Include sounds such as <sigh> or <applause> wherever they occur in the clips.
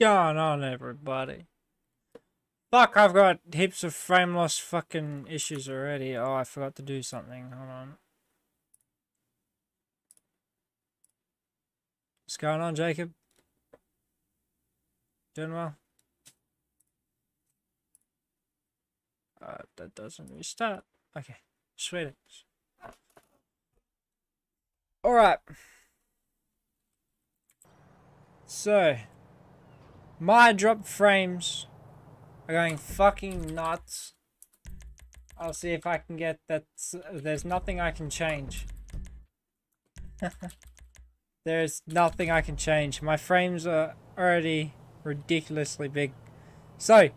going on, everybody? Fuck, I've got heaps of frame loss fucking issues already. Oh, I forgot to do something. Hold on. What's going on, Jacob? Doing well? Uh, that doesn't restart. Okay, sweet. Alright. So, my drop frames are going fucking nuts. I'll see if I can get that. There's nothing I can change. <laughs> There's nothing I can change. My frames are already ridiculously big. So,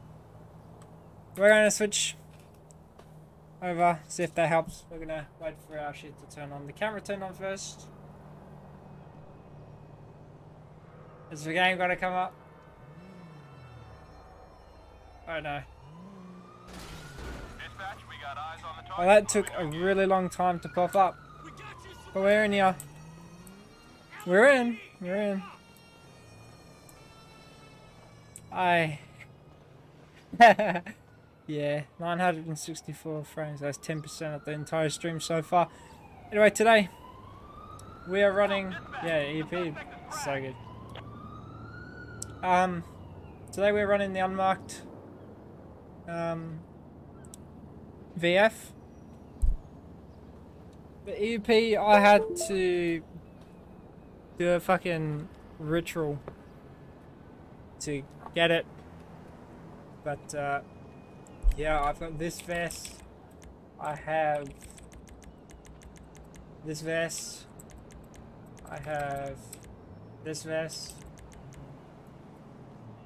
we're going to switch over, see if that helps. We're going to wait for our shit to turn on. The camera turn on first. Is the game going to come up? Oh no. Well, that took a really long time to pop up. But we're in here. We're in. We're in. I. <laughs> yeah, 964 frames. That's 10% of the entire stream so far. Anyway, today we are running. Yeah, EP. So good. Um, today we're running the unmarked um, VF. The EUP, I had to do a fucking ritual to get it. But, uh, yeah, I've got this vest. I have this vest. I have this vest.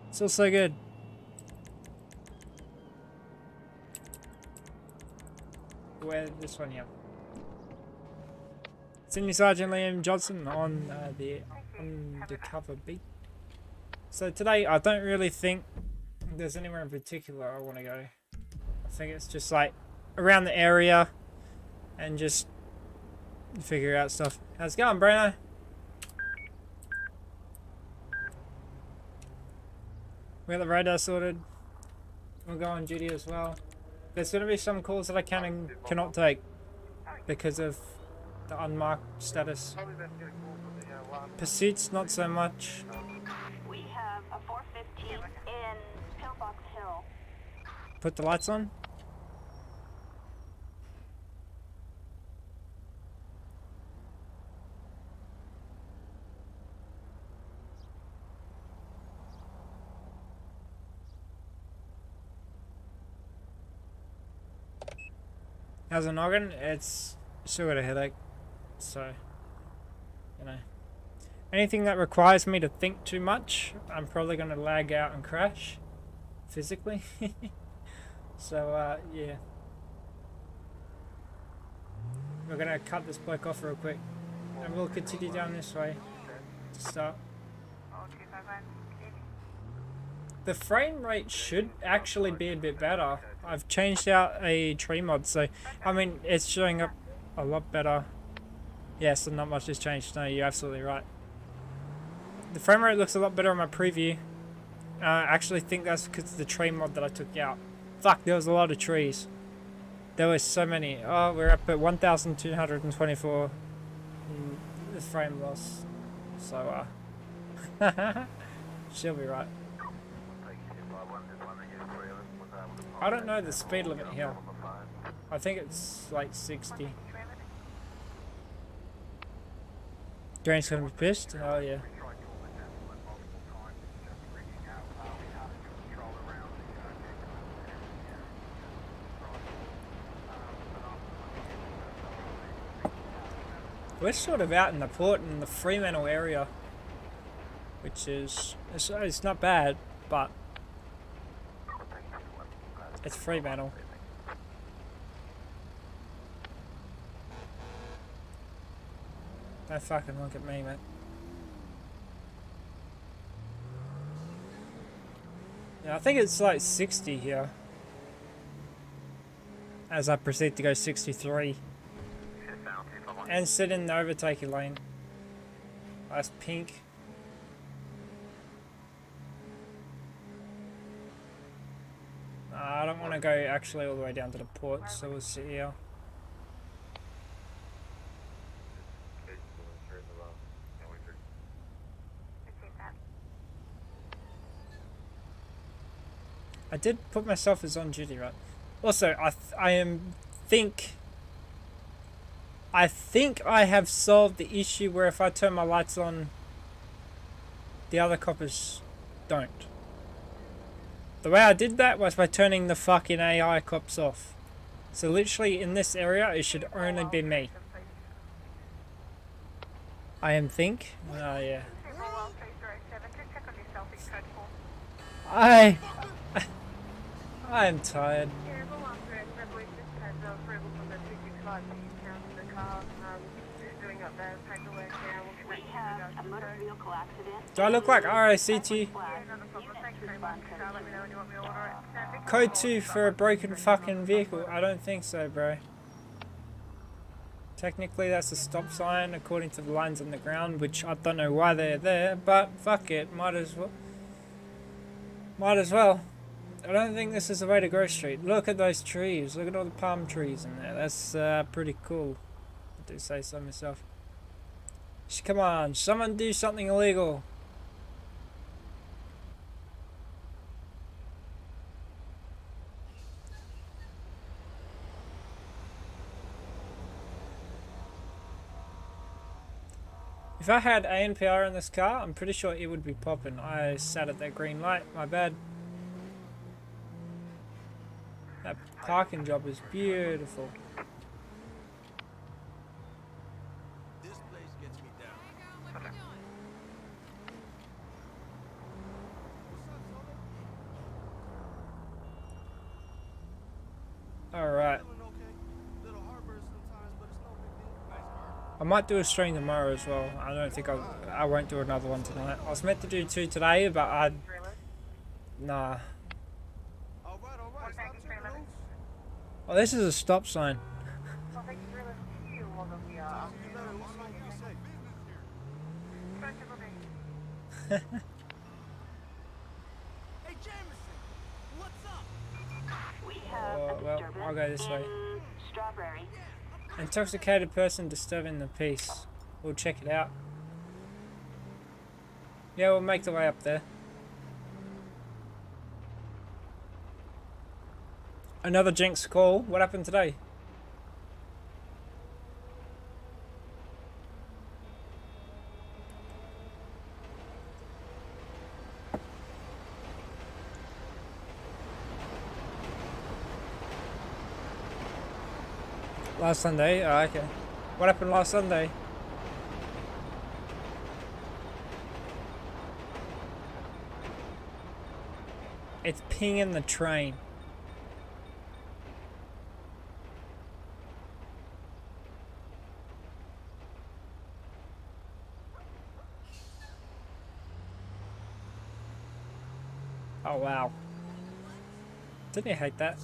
It's all so good. Where this one here? Senior Sergeant Liam Johnson on uh, the undercover beat. So today, I don't really think there's anywhere in particular I want to go. I think it's just like around the area and just figure out stuff. How's it going, Bruno? We got the radar sorted. We'll go on duty as well. There's going to be some calls that I can and cannot take because of the unmarked status. Pursuits, not so much. We have a 415 in Pillbox Hill. Put the lights on. How's the noggin? It's still got a headache. So, you know. Anything that requires me to think too much, I'm probably going to lag out and crash. Physically. <laughs> so, uh, yeah. We're going to cut this bloke off real quick. And we'll continue down this way to start. The frame rate should actually be a bit better. I've changed out a tree mod, so I mean it's showing up a lot better. Yes, and not much has changed. No, you're absolutely right. The frame rate looks a lot better on my preview. Uh, I actually think that's because of the tree mod that I took out. Fuck, there was a lot of trees. There was so many. Oh, we're up at 1,224 the frame loss. So, uh, <laughs> she'll be right. I don't know the speed limit here. I think it's like 60. Drain's gonna be pissed? Oh yeah. We're sort of out in the port in the Fremantle area, which is, it's, it's not bad, but it's Fremantle. Don't fucking look at me, mate. Yeah, I think it's like 60 here. As I proceed to go 63. And sit in the overtaking lane. That's pink. I don't want to go actually all the way down to the port, so we'll sit here. I did put myself as on duty, right? Also, I I am think I think I have solved the issue where if I turn my lights on, the other coppers don't. The way I did that was by turning the fucking AI cops off. So literally in this area, it should only be me. I am think. Oh yeah. I. I am tired. Do I look like RICT? Code 2 for a broken fucking vehicle? I don't think so, bro. Technically, that's a stop sign according to the lines on the ground, which I don't know why they're there, but fuck it, might as well. Might as well. I don't think this is the way to Grove Street. Look at those trees. Look at all the palm trees in there. That's uh, pretty cool. I do say so myself. Come on, someone do something illegal. If I had ANPR in this car, I'm pretty sure it would be popping. I sat at that green light, my bad. That parking job is beautiful. This place gets me down. Alright. Feeling okay. Little heartburn sometimes, but it's no big deal. Nice car. I might do a stream tomorrow as well. I don't think I'll, I won't do another one tonight. I was meant to do two today, but I... Nah. All right, all right. Stop tripping, Hoops. Oh, this is a stop sign. <laughs> You better listen to what you say. Hey, Jameson, what's up? We have Oh, well, I'll go this way. Strawberry. Intoxicated person disturbing the peace. We'll check it out. Yeah, we'll make the way up there. Another Jinx call. What happened today? Last Sunday? Oh, okay. What happened last Sunday? It's pinging the train. Oh wow. Didn't you hate that?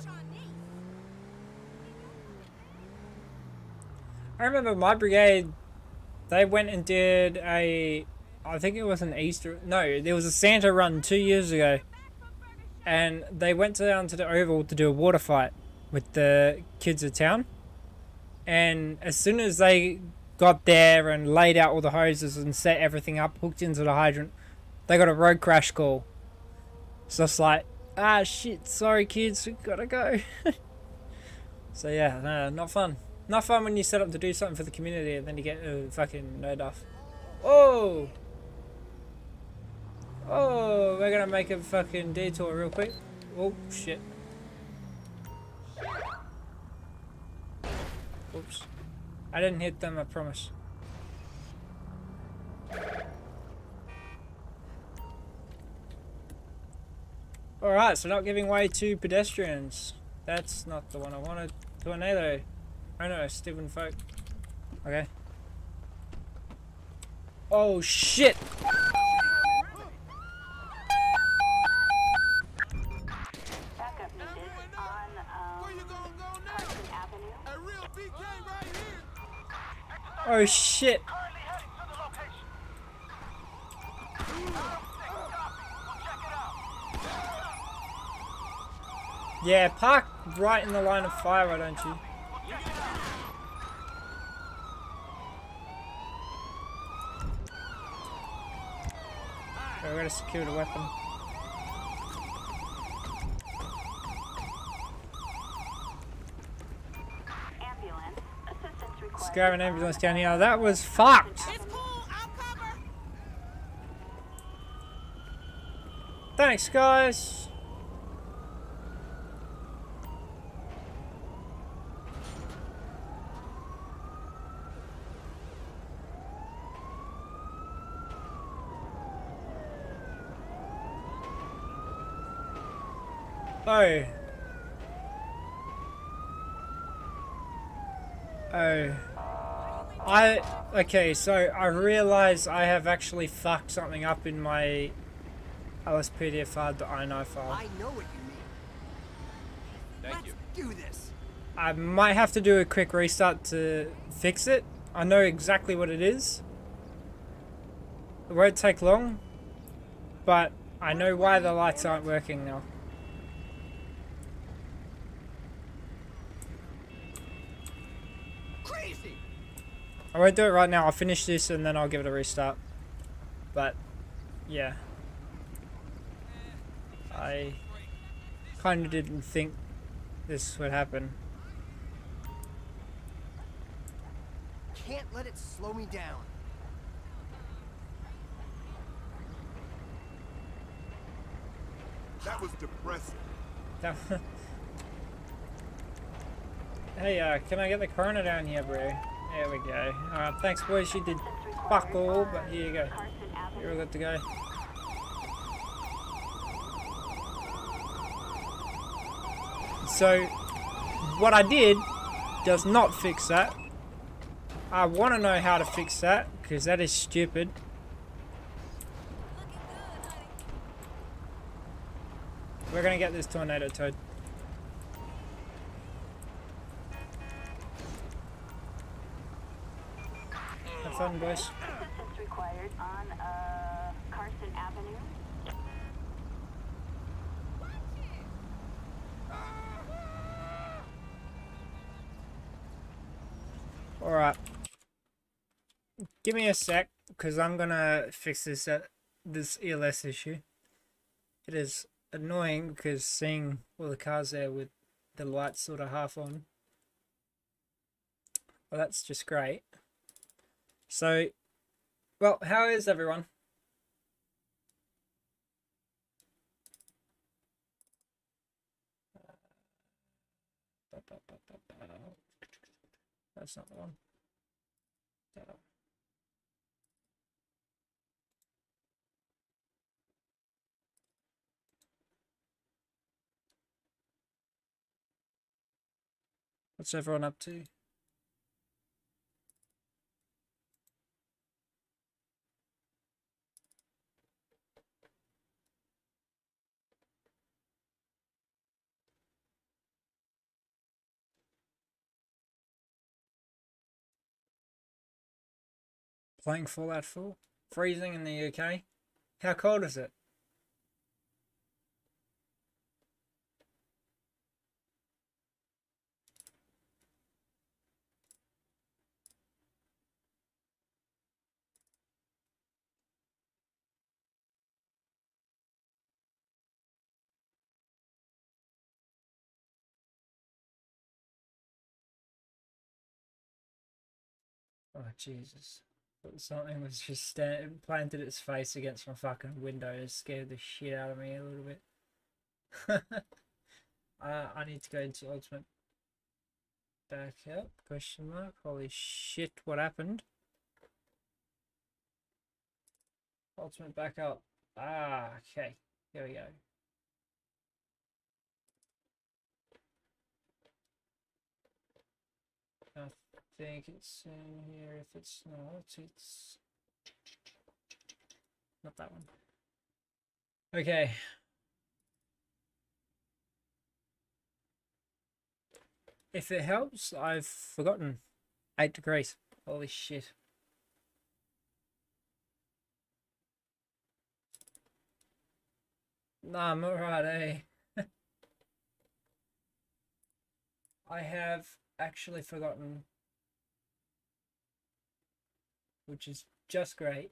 I remember my brigade, they went and did a, I think it was an Easter, no, there was a Santa run two years ago. And they went down to the Oval to do a water fight with the kids of town. And as soon as they got there and laid out all the hoses and set everything up, hooked into the hydrant, they got a road crash call. So it's like, ah shit, sorry kids, we gotta go. <laughs> so yeah, no, not fun. Not fun when you set up to do something for the community and then you get uh, fucking no duff. Oh! Oh, we're gonna make a fucking detour real quick. Oh, shit. Oops. I didn't hit them, I promise. Alright, so not giving way to pedestrians. That's not the one I wanted. Tornado. Oh no, Stephen Folk. Okay. Oh shit! Oh shit! Yeah, park right in the line of fire, why don't you? Okay, we gotta secure the weapon. Ambulance. Let's grab an ambulance down here. That was fucked! It's cool. I'll cover. Thanks, guys! Oh. Oh. I okay, so I realize I have actually fucked something up in my lspdf.ini file. I know what you mean. Thank Let's you. do this. I might have to do a quick restart to fix it. I know exactly what it is. It won't take long, but I know why the lights aren't working now. I won't do it right now. I'll finish this and then I'll give it a restart. But, yeah. I kind of didn't think this would happen. Can't let it slow me down. That was depressing. That- <laughs> hey, uh, can I get the corner down here, bro? There we go. Alright, thanks, boys. You did fuck all, but here you go. You're all good to go. So, what I did does not fix that. I want to know how to fix that, because that is stupid. We're going to get this tornado toad. Have fun, boys. Assistance required on uh, Carson Avenue. Alright. Give me a sec, because I'm gonna fix this uh, this ELS issue. It is annoying because seeing all the cars there with the lights sort of half on. Well, that's just great. So, well, how is everyone? That's not the one. What's everyone up to? Playing Fallout 4? Freezing in the UK? How cold is it? Oh Jesus. Something was just stand- planted its face against my fucking window and scared the shit out of me a little bit. <laughs> uh, I need to go into ultimate backup question mark. Holy shit, what happened? Ultimate backup. Ah, okay. Here we go. I think it's in here. If it's not, it's not that one. Okay. If it helps, I've forgotten. Eight degrees. Holy shit. Nah, I'm alright, eh? <laughs> I have actually forgotten, which is just great.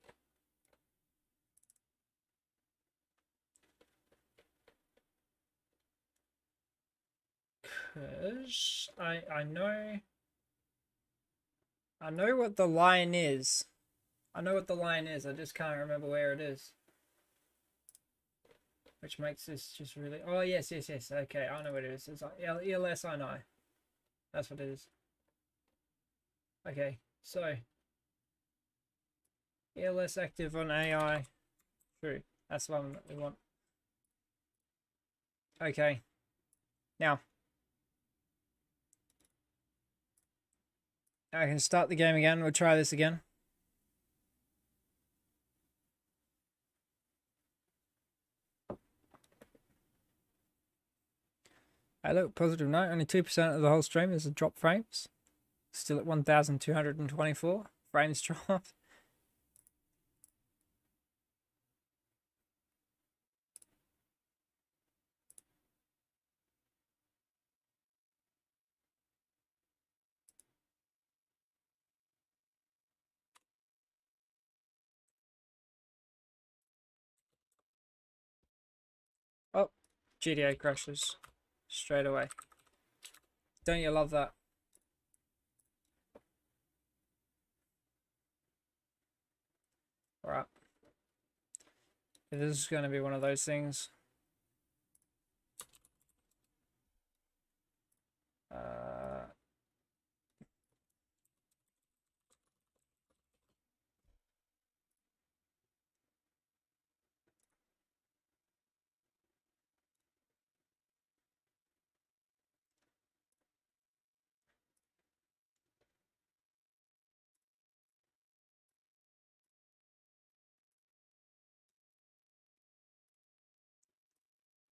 Cause I I know I know what the line is. I know what the line is. I just can't remember where it is. Which makes this just really... Oh, yes, yes, yes. Okay, I know what it is. It's like ELS I know. That's what it is. Okay, so... ELS active on AI. True. That's the one that we want. Okay. Now. I can start the game again. We'll try this again. I look positive note. Only 2% of the whole stream is a drop frames. Still at 1,224 frames <laughs> drop. Oh, GTA crashes straight away. Don't you love that? Alright. This is going to be one of those things. Uh,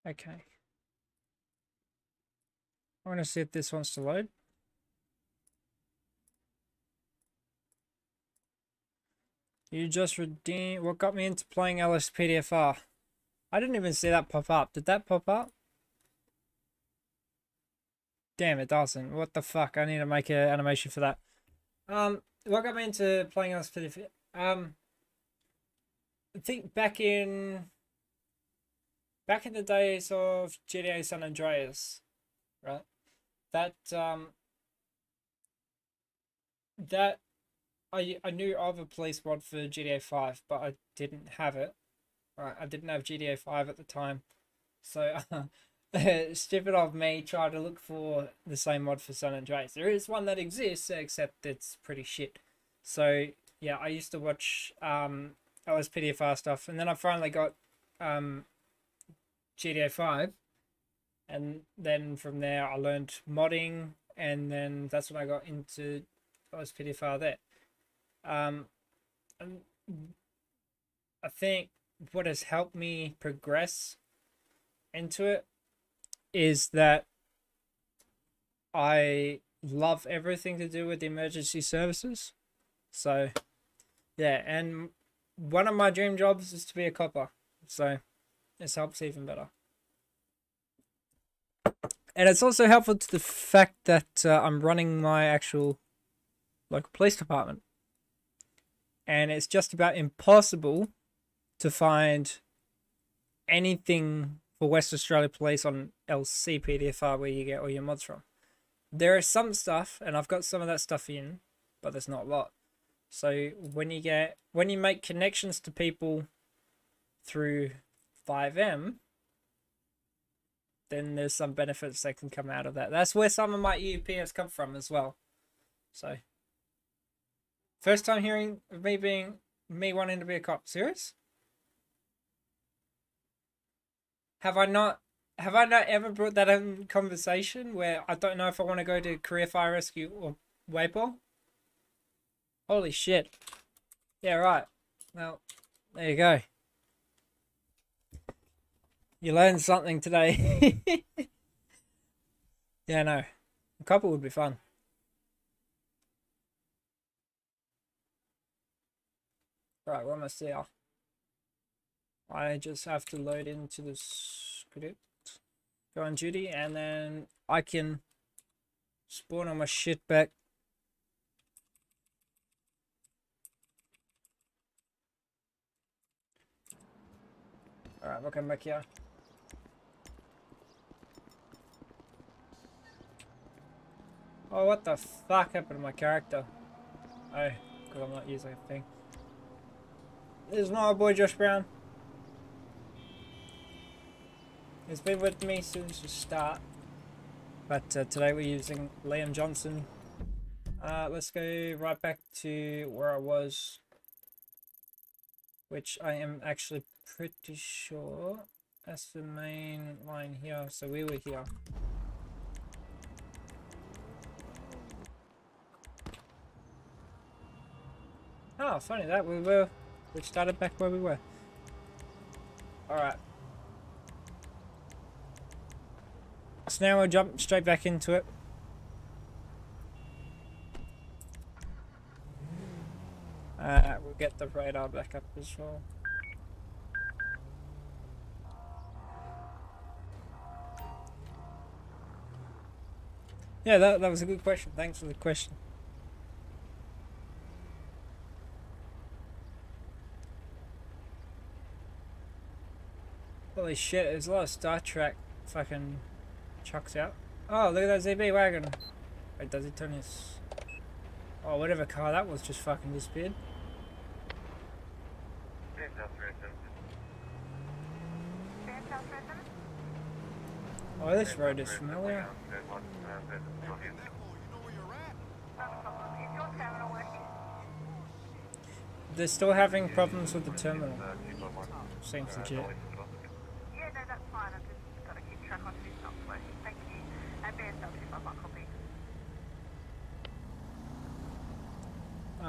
okay. I want to see if this wants to load. You just redeemed... What got me into playing LSPDFR? I didn't even see that pop up. Did that pop up? Damn, it doesn't. What the fuck? I need to make an animation for that. Um, what got me into playing LSPDFR? Um, I think back in... Back in the days of GTA San Andreas, right? That, um... That I I knew of a police mod for GTA 5, but I didn't have it. Right, I didn't have GTA 5 at the time. So, <laughs> stupid of me tried to look for the same mod for San Andreas. There is one that exists, except it's pretty shit. So, yeah, I used to watch um, LSPDFR stuff, and then I finally got um, GTA 5. And then from there, I learned modding, and then that's when I got into LSPDFR there. Um, and I think what has helped me progress into it is that I love everything to do with the emergency services. So, yeah, and one of my dream jobs is to be a copper. So, this helps even better. And it's also helpful to the fact that uh, I'm running my actual local police department and it's just about impossible to find anything for West Australia Police on LCPDFR where you get all your mods from. There is some stuff, and I've got some of that stuff in, but there's not a lot. So when you get when you make connections to people through FiveM, then there's some benefits that can come out of that. That's where some of my EUP has come from as well. So First time hearing of me being me wanting to be a cop. Serious? Have I not have I not ever brought that in conversation where I don't know if I want to go to career fire rescue or WAPOL? Holy shit. Yeah, right. Well, there you go. You learned something today. <laughs> yeah, no. A couple would be fun. Right, what must there? I just have to load into the script, go on duty, and then I can Spawn on my shit back. Alright, we'll come back here. Oh, what the fuck happened to my character? Oh, because I'm not using a thing. There's not a boy Josh Brown. He's been with me since the start. But uh, today we're using Liam Johnson. Uh, let's go right back to where I was. Which I am actually pretty sure that's the main line here. So we were here. Oh, funny that we were, we started back where we were. Alright. So now we'll jump straight back into it. Uh, we'll get the radar back up as well. Yeah, that, that was a good question. Thanks for the question. Holy shit, there's a lot of Star Trek fucking chucks out. Oh, look at that ZB wagon. Wait, does it turn his... Oh, whatever car that was just fucking disappeared. Oh, this road is familiar. They're still having problems with the terminal. Seems legit. Yeah, no, that's fine. I've just got to keep track on who's not working. Thank you. And BMW, I've got copy.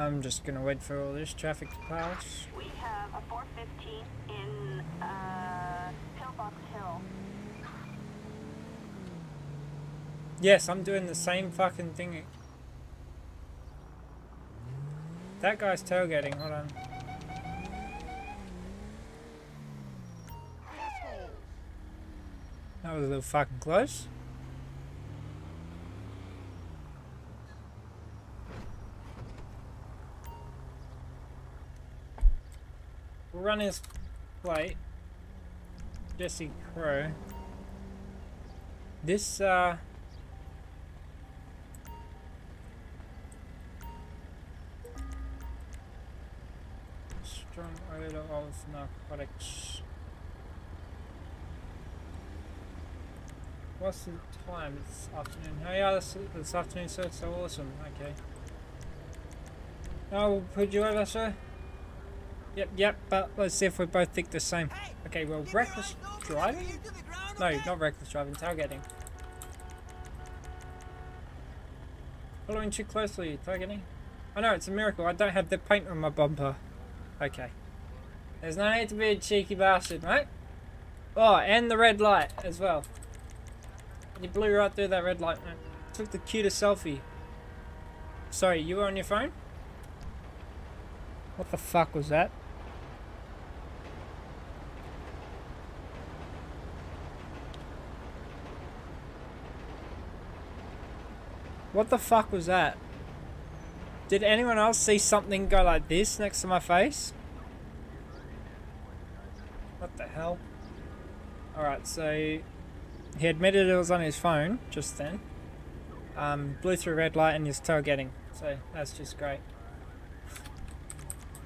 I'm just gonna wait for all this traffic to pass. We have a 415 in uh, Pillbox Hill. Yes, I'm doing the same fucking thing. That guy's tailgating, hold on. That was a little fucking close. We'll run his plate. Jesse Crow. This, uh... Strong odor of narcotics. What's the time? It's afternoon. Oh yeah, this, this afternoon, it's so awesome. Okay. Oh, we'll put you over, sir. Yep, yep, but let's see if we both think the same. Okay, well, reckless driving? No, not reckless driving, tailgating. Following too closely, tailgating. I know, it's a miracle. I don't have the paint on my bumper. Okay. There's no need to be a cheeky bastard, mate. Oh, and the red light as well. You blew right through that red light, mate. Took the cutest selfie. Sorry, you were on your phone? What the fuck was that? What the fuck was that? Did anyone else see something go like this next to my face? What the hell? Alright, so he admitted it was on his phone just then. Um, blew through red light and he's tailgating. So that's just great.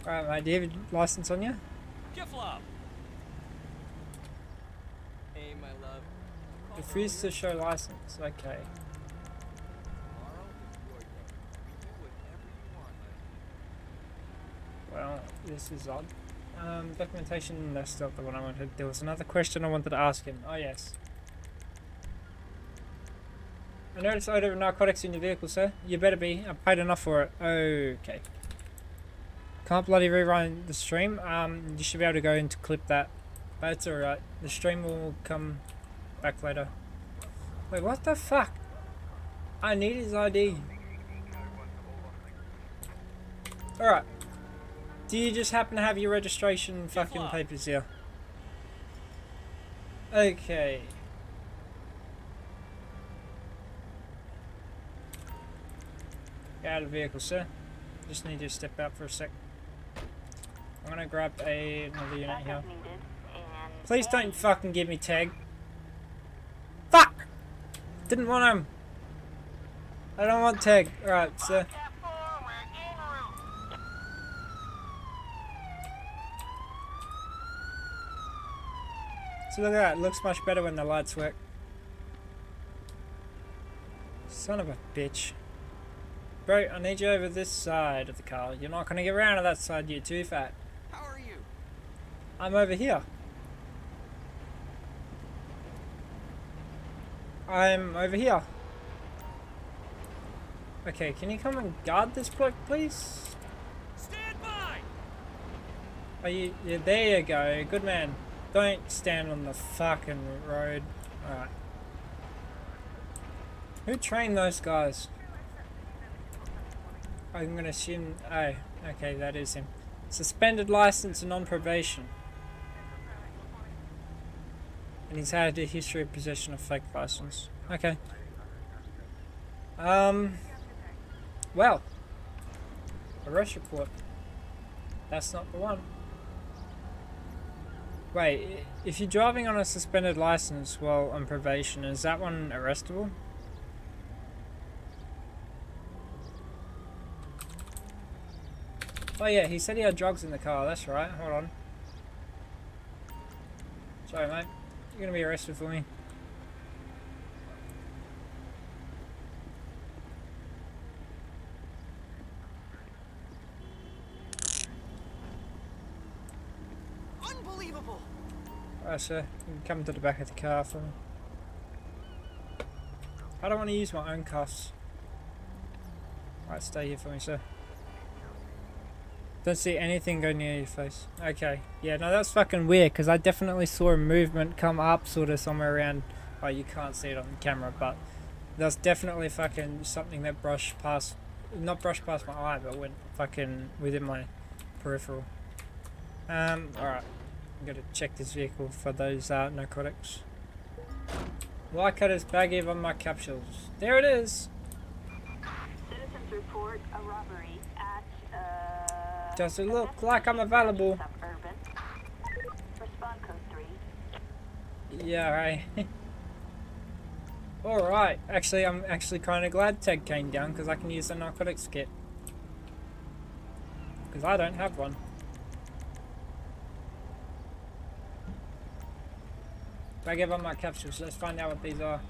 Alright mate, do you have a license on you? Kiflop! Hey, my love. Refuse to show license, okay. Tomorrow, if you are done, you can do whatever you want, Well, this is odd. Um, documentation, that's not the one I wanted. There was another question I wanted to ask him. Oh, yes. I noticed odor of narcotics in your vehicle, sir. You better be. I paid enough for it. Okay. Can't bloody rerun the stream. Um, you should be able to go into clip that. But it's alright. The stream will come back later. Wait, what the fuck? I need his ID. Alright. Do you just happen to have your registration fucking papers here? Okay. Get out of the vehicle, sir. Just need you to step out for a sec. I'm gonna grab a, another unit here. Backup needed. And Please don't fucking give me tag. Fuck! Didn't want him. I don't want tag. Alright, sir. Cat 4, we're en route. So look at that. It looks much better when the lights work. Son of a bitch. Bro, I need you over this side of the car. You're not gonna get around to that side, you're too fat. How are you? I'm over here. I'm over here. Okay, can you come and guard this bloke, please? Stand by! Are you? Yeah, there you go. Good man. Don't stand on the fucking road. Alright. Who trained those guys? I'm gonna assume. Oh, okay, that is him. Suspended license and on probation. And he's had a history of possession of fake license. Okay. Um. Well. Arrest report. That's not the one. Wait, if you're driving on a suspended license while on probation, is that one arrestable? Oh yeah, he said he had drugs in the car, that's right, hold on. Sorry mate, you're gonna be arrested for me. Alright sir, you can come to the back of the car for me. I don't want to use my own cuffs. Alright, stay here for me sir. Don't see anything go near your face. Okay. Yeah, no, that's fucking weird because I definitely saw a movement come up sort of somewhere around. Oh, you can't see it on the camera, but That's definitely fucking something that brushed past. Not brushed past my eye, but went fucking within my peripheral. Um, alright. I'm gonna check this vehicle for those uh, narcotics. Lycutter's baggie on my capsules. There it is! Citizens report a robbery at, uh... Does it look like I'm available? Suburban. Respond code 3. Yeah, right. <laughs> Alright, actually I'm actually kind of glad Ted came down because I can use the narcotics kit. Because I don't have one. I give up my capsules, let's find out what these are.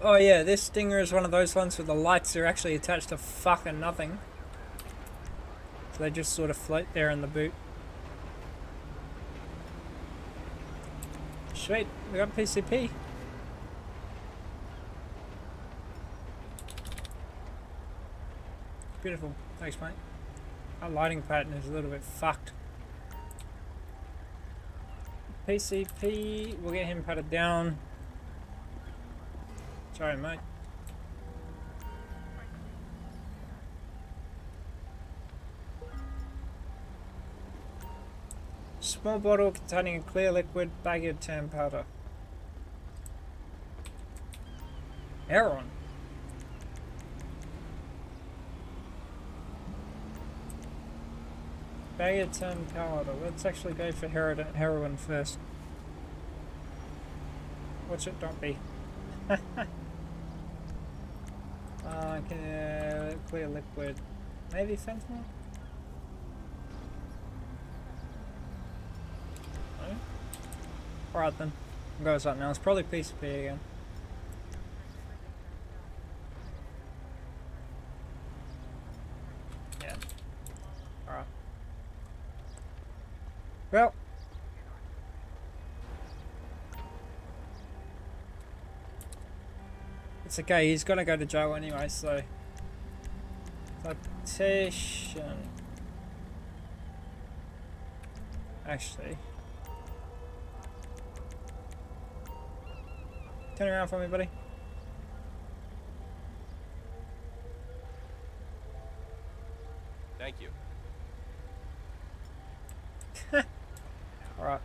Oh yeah, this Stinger is one of those ones where the lights are actually attached to fucking nothing. So they just sort of float there in the boot. Sweet, we got PCP. Beautiful, thanks mate. Our lighting pattern is a little bit fucked. PCP, we'll get him patted down. Sorry, mate. Small bottle containing a clear liquid, bag of tan powder. Heroin. Bag of powder. Let's actually go for heroin, heroin first. Watch it not be. uh, <laughs> can, uh, clear liquid. Maybe fentanyl? No? Alright then. I'll go with something else. Probably PCP again. Yeah. Alright. Well. Okay, he's gonna go to jail anyway, so. Citation. Actually. Turn around for me, buddy. Thank you. Alright.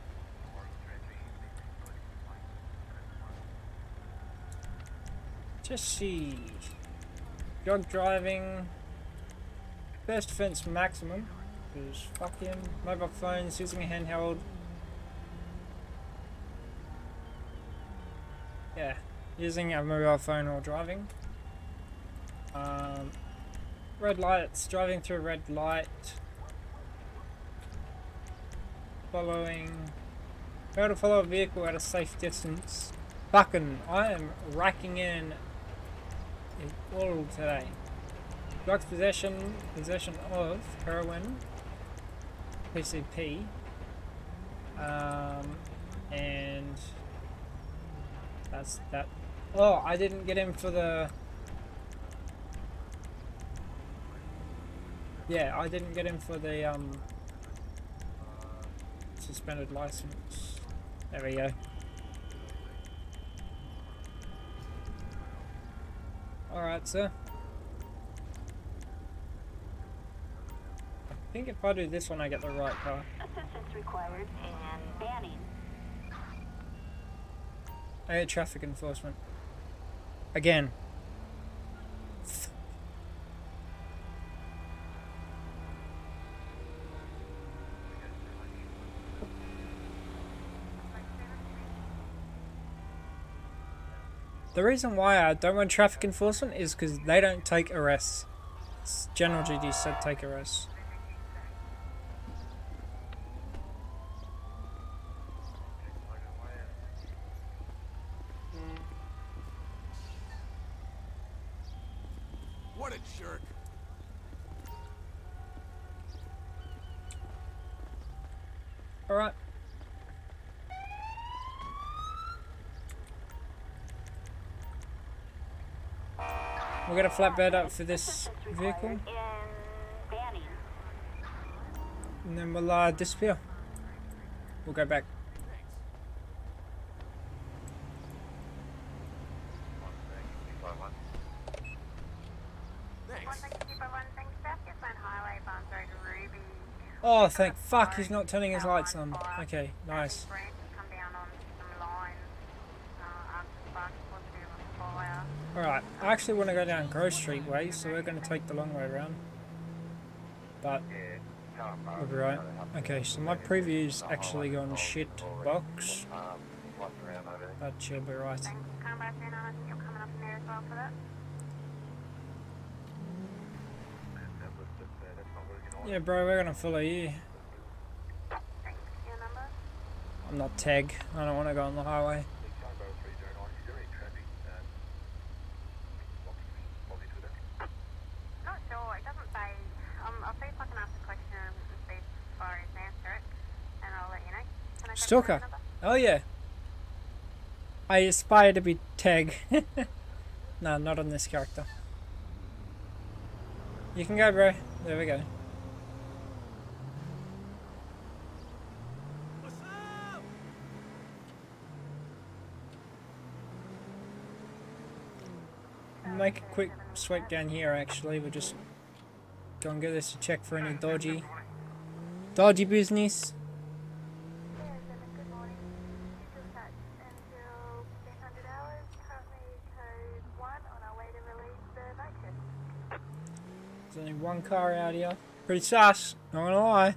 Just see. Drug driving. Best offense maximum. Is fucking mobile phones using a handheld. Yeah, using a mobile phone while driving. Um, red lights, driving through a red light. Following. Fail to follow a vehicle at a safe distance. Fucking, I am racking in all today. Drugs possession, possession of heroin, PCP, um, and that's that. Oh, I didn't get him for the. Yeah, I didn't get him for the um suspended license. There we go. Alright, sir. I think if I do this one, I get the right car. Assistance required in banning. Air traffic enforcement. Again. The reason why I don't want traffic enforcement is because they don't take arrests. General GD said take arrests. We'll get a flatbed up for this vehicle, and then we'll uh, disappear. We'll go back. Oh, thank fuck, he's not turning his lights on. Okay, nice. Branch has come down on some lines. Uh, after spark was a bit of a fire. Alright, I actually want to go down Grove Street way, so we're going to take the long way around. But, we'll be right. Okay, so my preview's actually gone shit box, but she'll be right. Yeah, bro, we're going to follow you. I'm not tag, I don't want to go on the highway. Not sure. It doesn't say. Um, I'll see if I can ask a question and see if I can answer it, and I'll let you know. Number? Oh yeah. I aspire to be tag. <laughs> no, not on this character. You can go, bro. There we go. Make a quick sweep down here actually. We'll just go and get this to check for any dodgy dodgy business. Good morning. Usual start until 1500 hours. Currently code 1 on our way to release the night shift. There's only one car out here. Pretty sus, not gonna lie.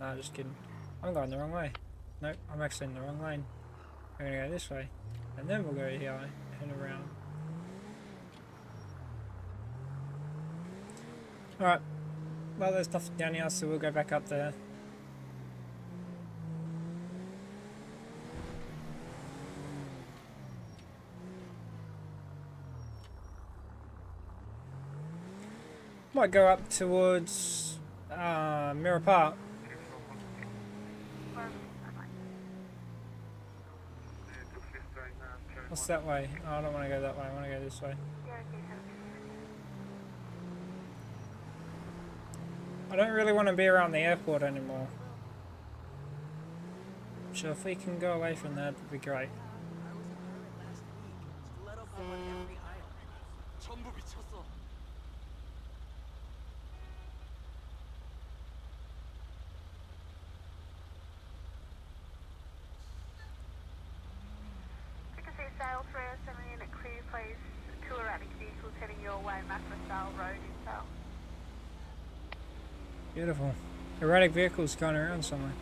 Nah, just kidding. I'm going the wrong way. Nope, I'm actually in the wrong lane. I'm gonna go this way. And then we'll go here and around. Alright. Well, there's nothing down here, so we'll go back up there. Might go up towards uh, Mirror Park. What's that way? Oh, I don't want to go that way. I want to go this way. I don't really want to be around the airport anymore. So if we can go away from that, that'd be great. Beautiful. Erratic vehicles going around somewhere.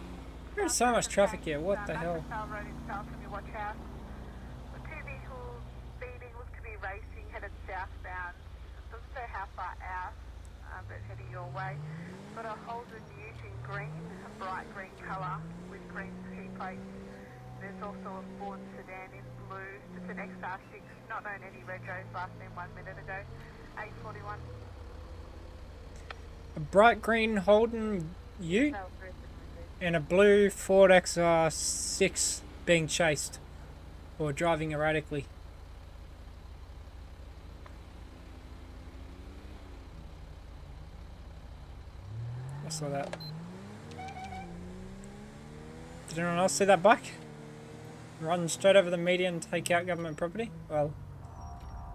There's so much traffic here. What the hell? Macrosale Road in South from your watch house. The two vehicles speeding look to be racing headed southbound. It doesn't say how far out, but heading your way. Got a Holden Ute green, a bright green colour with green P plates. There's also a Ford sedan in blue. It's an XR6, not known any regos, last name one minute ago. 841. A bright green Holden Ute oh, and a blue Ford XR6 being chased or driving erratically. I saw that. Did anyone else see that bike? Run straight over the median, take out government property? Well,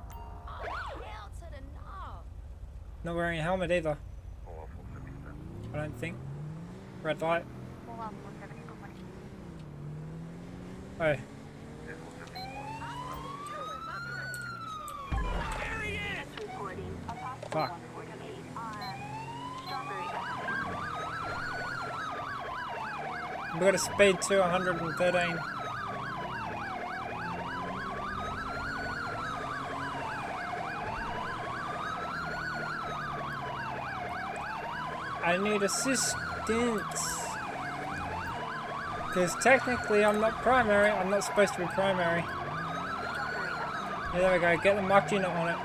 oh, Hell to the no. not wearing a helmet either. I don't think. Red light. 4147, good morning. Oh, Reporting a possible Fuck. 148 on Strawberry Avenue. we got a speed to 113. I need assistance. Because technically I'm not primary, I'm not supposed to be primary. Yeah, there we go, get the mock unit on it.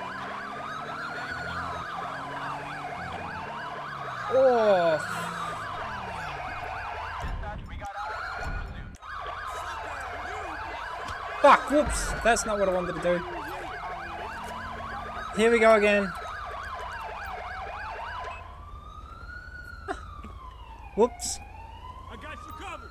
Oh, Fuck, whoops. That's not what I wanted to do. Here we go again. Whoops. I got you covered.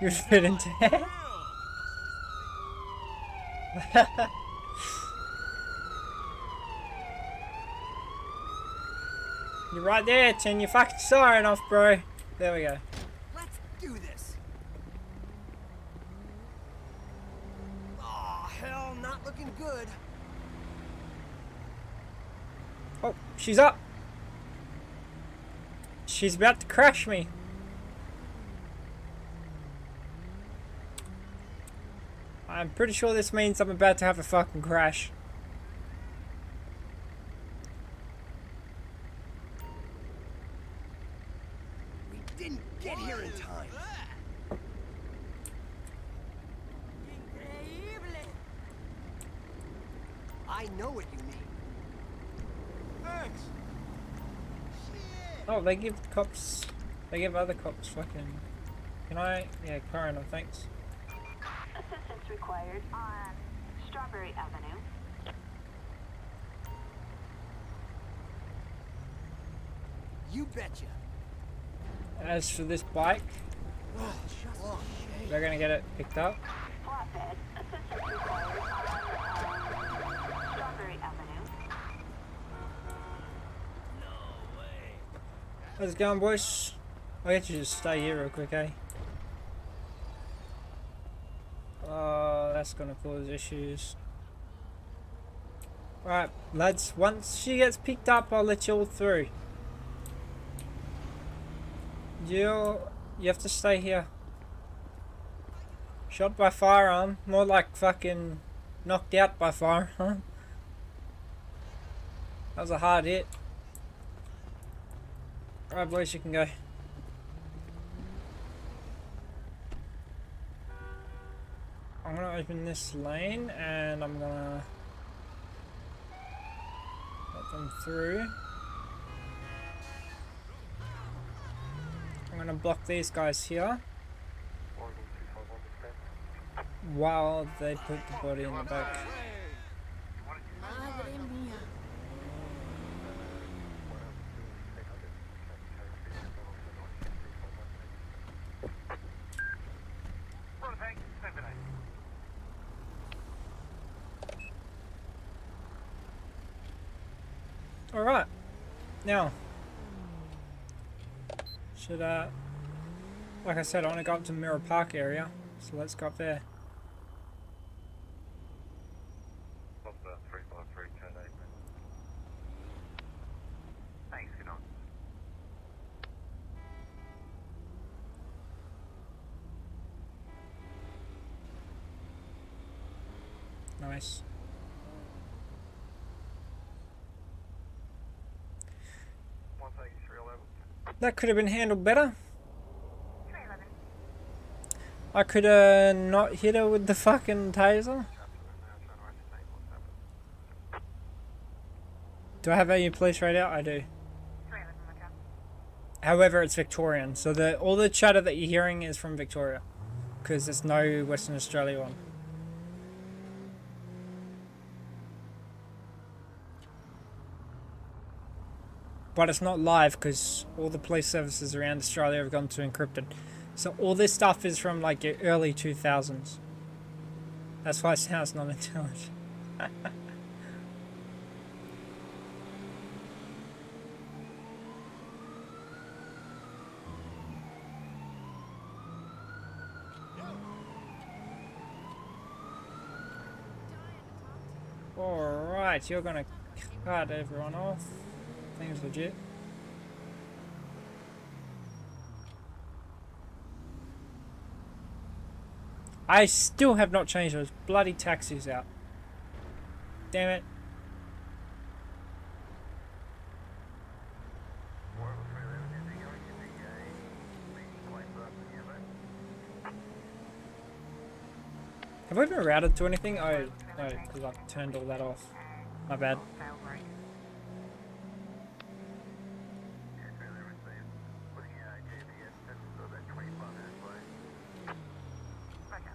You're fit into it. You're right there, Tin. You're fucking siren off, bro. There we go. Let's do this. Oh, hell, not looking good. Oh, she's up. She's about to crash me. I'm pretty sure this means I'm about to have a fucking crash. We didn't get here in time. Increíble. I know what you mean. Thanks. Oh, they give cops, they give other cops fucking. Can I? Yeah, coroner, thanks. Assistance required on Strawberry Avenue. You betcha. As for this bike, Oh, they're gonna get it picked up. Flatbed. How's it going, boys? I get you to stay here real quick, eh? Oh, that's gonna cause issues. Right, lads, once she gets picked up, I'll let you all through. You, you have to stay here. Shot by firearm, more like fucking knocked out by firearm. <laughs> That was a hard hit. Alright boys, you can go. I'm gonna open this lane and I'm gonna let them through. I'm gonna block these guys here while they put the body in the back. Alright. Now. Should, uh... Like I said, I want to go up to Mirror Park area. So let's go up there. Delta 353, turn 8. Thanks, good on. Nice. One thirty three eleven. That could have been handled better. I could uh not hit her with the fucking taser. Do I have a police radar? I do. However, it's Victorian, so the all the chatter that you're hearing is from Victoria, because there's no Western Australia one. But it's not live because all the police services around Australia have gone to encrypted. So all this stuff is from like your early 2000s. That's why it sounds not intelligent. <laughs> Alright, you're gonna cut everyone off. Legit. I still have not changed those bloody taxis out. Damn it. Have I been routed to anything? Oh, no, because I turned all that off. My bad. Fail rate. Roger.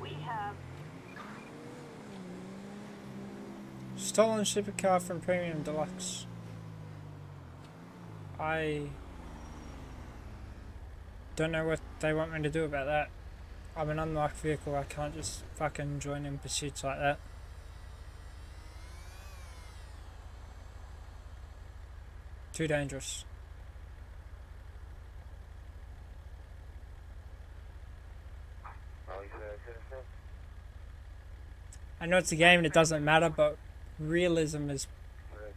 We have Stolen supercar from Premium Deluxe. I don't know what they want me to do about that. I'm an unlocked vehicle, I can't just fucking join in pursuits like that. Too dangerous. You said citizen? I know it's a game and it doesn't matter, but realism is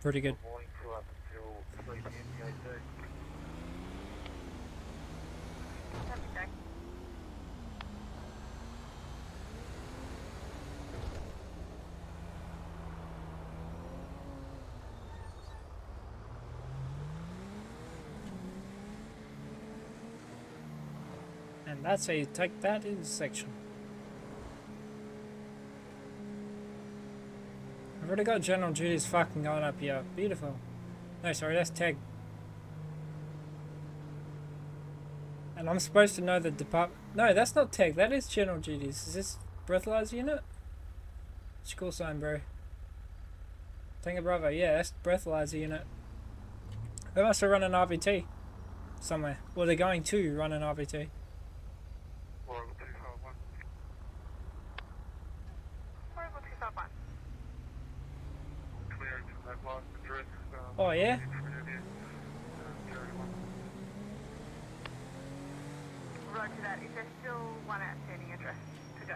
pretty good. Morning two up until 3 p.m. GAT. Copy, Jack. And that's how you take that intersection. Got General Duties fucking going up here. Beautiful. No, sorry, that's Tag. And I'm supposed to know the department. No, that's not Tag. That is General Duties. Is this breathalyzer unit? Your call sign, bro? Tango Bravo. Yeah, that's breathalyzer unit. They must have run an RVT somewhere. Well, they're going to run an RVT. Oracle 251. Oracle 251. Clearing to that last address. Um, Oh, yeah? Trinity, 01. Roger that. Is there still one outstanding address to go?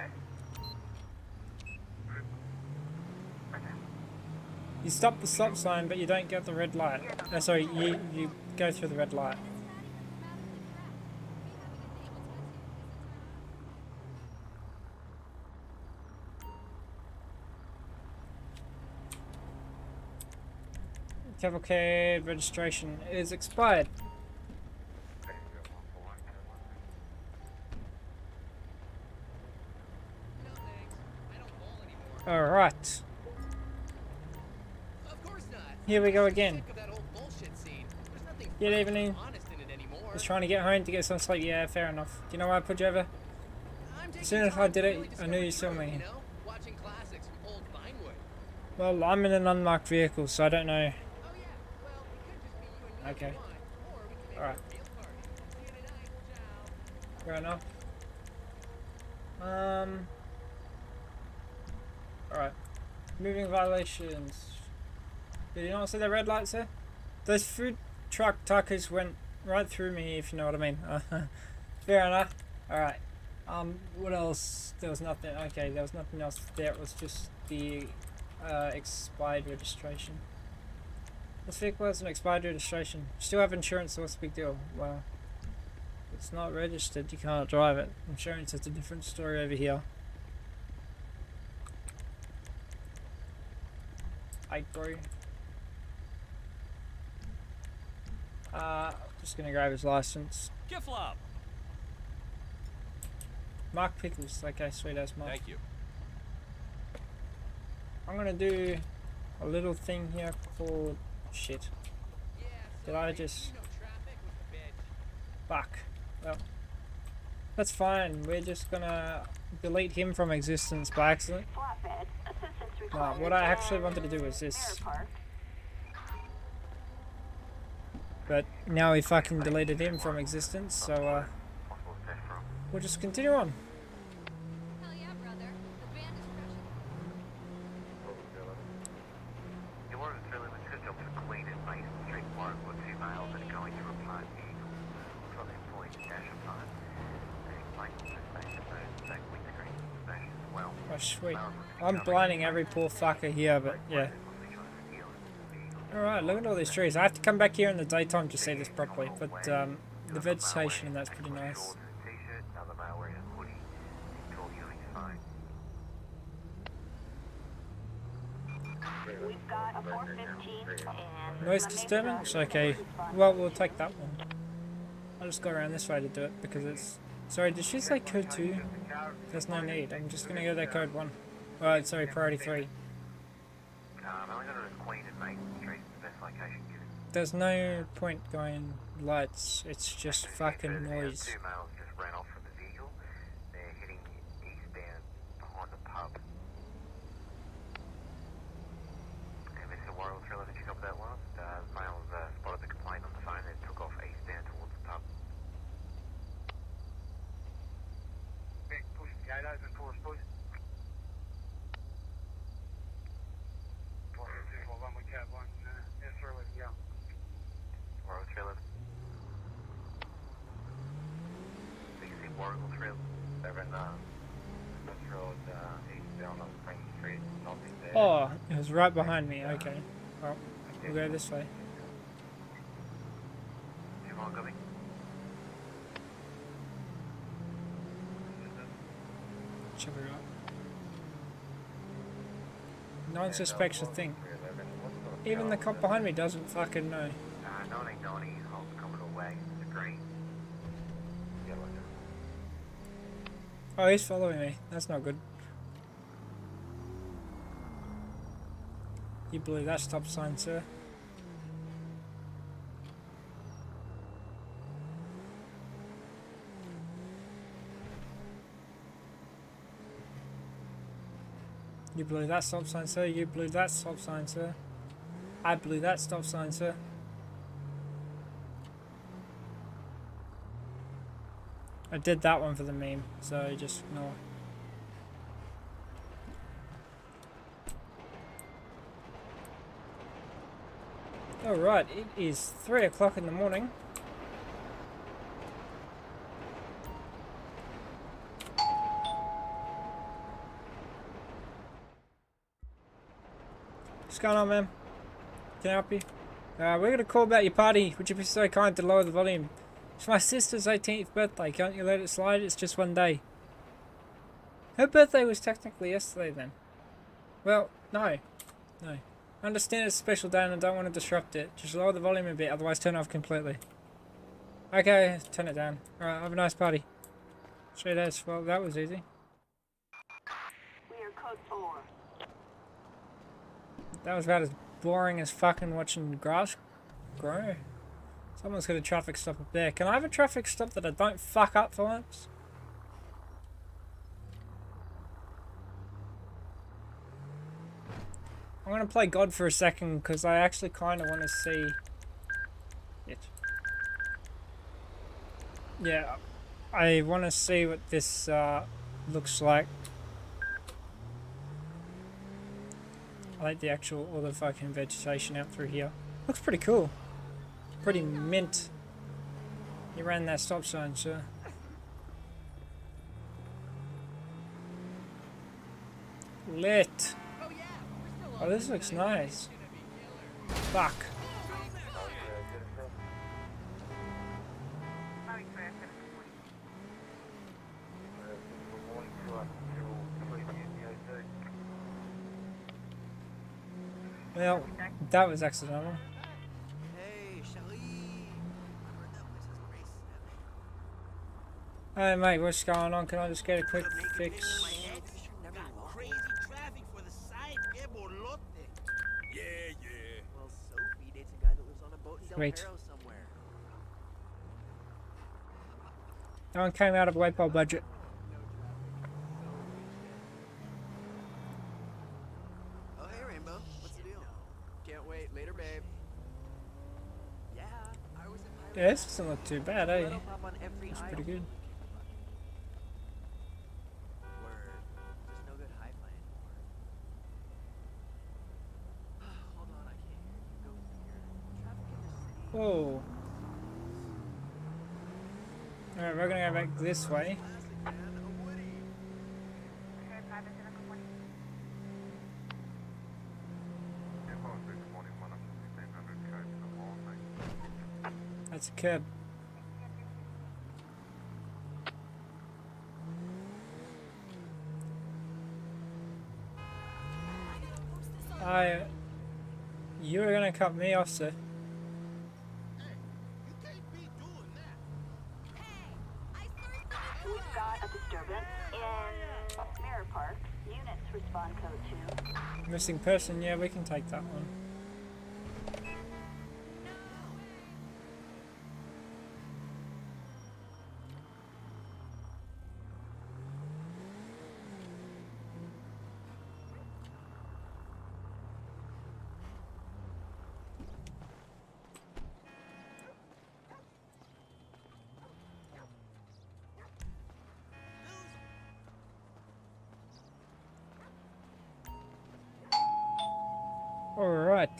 Roger. You stop the stop sign, but you don't get the red light. Uh, sorry, you you go through the red light. Cavalcade registration is expired. No thanks. I don't bowl anymore. Alright, Of course not. here we go again. Sick of that whole bullshit scene. There's nothing Good evening. Just trying to get home to get some sleep. Yeah, fair enough. Do you know why I put you over? As soon as I did it, I knew you saw me. You know, watching classics from old Vinewood. Well, I'm in an unmarked vehicle, so I don't know. Tonight. Ciao. Fair enough. Um. Alright. Moving violations. Did you not see the red lights there? Those food truck tuckers went right through me, if you know what I mean. <laughs> Fair enough. Alright. Um, what else? There was nothing. Okay, there was nothing else there. It was just the uh, expired registration. This vehicle has an expired registration. Still have insurance, so what's the big deal? Well, it's not registered, you can't drive it. Insurance is a different story over here. I agree. Uh, just gonna grab his license. Kiflop. Mark Pickles, okay, sweet as Mark. Thank you. I'm gonna do a little thing here called shit. Did I just-. Fuck. Well, that's fine. We're just gonna delete him from existence by accident. No, what I actually wanted to do was this. But now we fucking deleted him from existence, so uh, we'll just continue on. Hell yeah, brother. The band is crushing. You wanted to fill in the system for Queen and Mason Street Warren were two males that are going to a park vehicle from their point dash of time. And Mason just smashed the moon, back windscreen smashed as well. Oh, sweet. I'm blinding every poor fucker here, but yeah. Alright, look at all these trees. I have to come back here in the daytime to see this properly, but um, the vegetation and that's pretty nice. Shorts and a t-shirt, another male wearing a hoodie. He's talking on his phone. We've got a 415 and Noise disturbance? Okay. Well, we'll take that one. I'll just go around this way to do it because it's... Sorry, did she say code 2? There's no need. I'm just going to go to code 1. Alright, sorry, priority 3. Um, only got it as Queen and Mason Street, the best location given. There's no point going lights. It's just fucking noise. Two males just ran off from the vehicle. They're heading eastbound behind the pub. And Mr. Warrell Thriller, did you copy that last? Uh, the males uh, spotted the complaint on the phone and took off eastbound towards the pub. Big push the gate open for us, please. Four, two, four, one, we cab one, uh, S three, let's go. Warrell Thriller. So you see Warrell Thriller over in uh, West Road, uh, eastbound on Spring Street, nothing there. Oh, it was right behind me. Okay. Well, we'll go this way. Do you want to go in? Should be right. No one suspects a thing. Even the cop behind me doesn't fucking know. 1990 Holden Commodore Wagon, the green. Yellow. Oh, he's following me. That's not good. You blew that stop sign, sir. You blew that stop sign, sir. You blew that stop sign, sir. I blew that stop sign, sir. I did that one for the meme, so just ignore. Alright, it is 3 o'clock in the morning. What's going on, man? Can I help you? Uh, we're gonna call about your party. Would you be so kind to lower the volume? It's my sister's 18th birthday. Can't you let it slide? It's just one day. Her birthday was technically yesterday then. Well, no. No. I understand it's a special day and I don't want to disrupt it. Just lower the volume a bit, otherwise turn it off completely. Okay, turn it down. Alright, have a nice party. Straight as. Well, that was easy. We are code 4. That was about as boring as fucking watching grass grow. Someone's got a traffic stop up there. Can I have a traffic stop that I don't fuck up for once? I'm gonna play God for a second because I actually kind of want to see it. Yeah, I want to see what this uh, looks like. I like the actual, all the fucking vegetation out through here. Looks pretty cool. Pretty mint. You ran that stop sign, sir. Lit. Oh, this looks nice. Fuck. Well, that was accidental. Hey, mate, what's going on? Can I just get a quick fix? head. Got crazy traffic for the side. Que bolote. Yeah, yeah. Well, Sophie dates a guy that lives on a boat in Del Great. Perro somewhere. That one came out of WAPOL budget. Oh, hey, Rainbow. What's the deal? Can't wait. Later, babe. Yeah, I was in Pilot Yeah, this doesn't look too bad, eh? Let 'em hop on every It's pretty good. Whoa. Alright, we're gonna go back this way. That's a curb. I. You were gonna cut me off, sir. Missing person, yeah, we can take that one.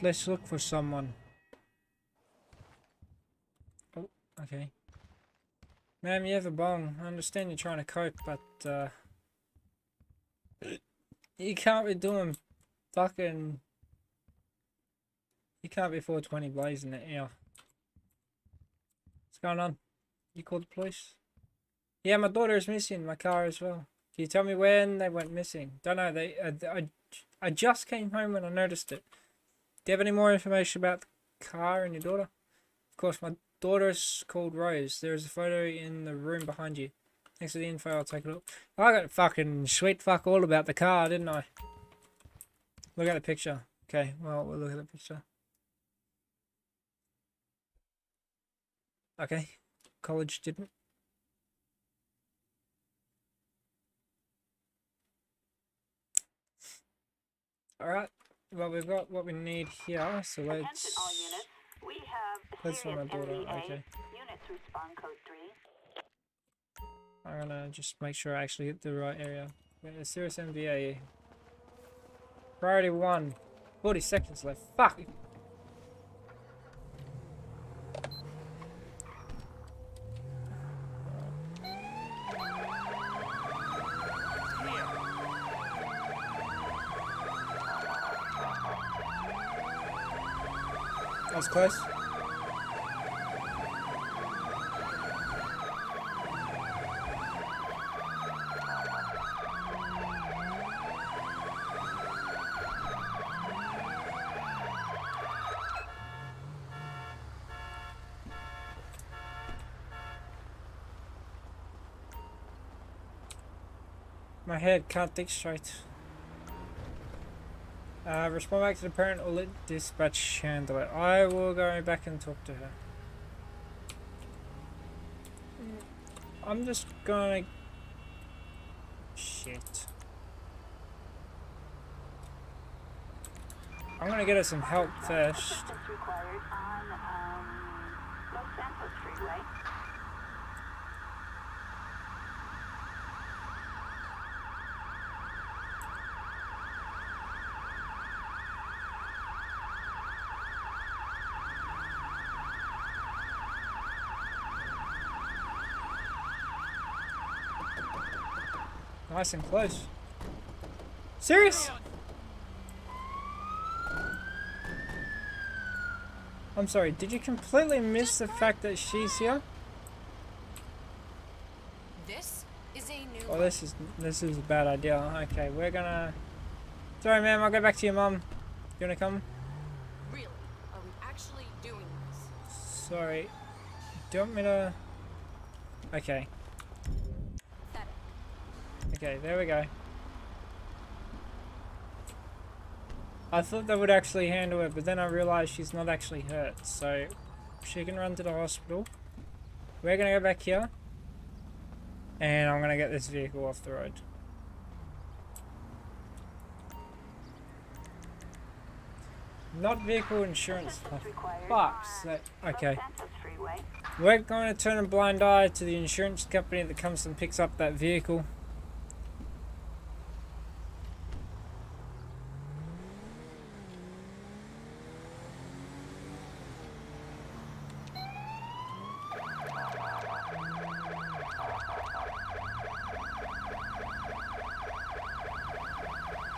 Let's look for someone. Oh, okay. Ma'am, you have a bong. I understand you're trying to cope, but, uh... You can't be doing fucking... You can't be 420 blazing it, yeah. What's going on? You called the police? Yeah, my daughter is missing. My car as well. Can you tell me when they went missing? Don't know. They, uh, I, I just came home when I noticed it. Do you have any more information about the car and your daughter? Of course, my daughter's called Rose. There is a photo in the room behind you. Thanks for the info, I'll take a look. I got fucking sweet fuck all about the car, didn't I? Look at the picture. Okay, well, we'll look at the picture. Okay, college didn't. Alright, well, we've got what we need here, so let's... all units. We have a That's my MVA. okay. Units code 3. I'm gonna just make sure I actually hit the right area. A serious MVA. Priority 1. 40 seconds left. Fuck! My head can't think straight. Uh, respond back to the parent or let dispatch handle it. I will go back and talk to her. Mm. I'm just gonna... Shit. I'm gonna get her some help first. Required on, um, Los Santos Freeway. Nice and close. Serious? I'm sorry, did you completely miss the fact that she's here? This is a new Oh, this is this is a bad idea. Okay, we're gonna. Sorry, ma'am. I'll go back to your mum. You wanna come? Really? Are we actually doing this? Sorry. Do you want me to? Okay. Okay, there we go. I thought that would actually handle it, but then I realized she's not actually hurt, so she can run to the hospital. We're gonna go back here, and I'm gonna get this vehicle off the road. Not vehicle insurance. For fuck's. Okay. We're going to turn a blind eye to the insurance company that comes and picks up that vehicle.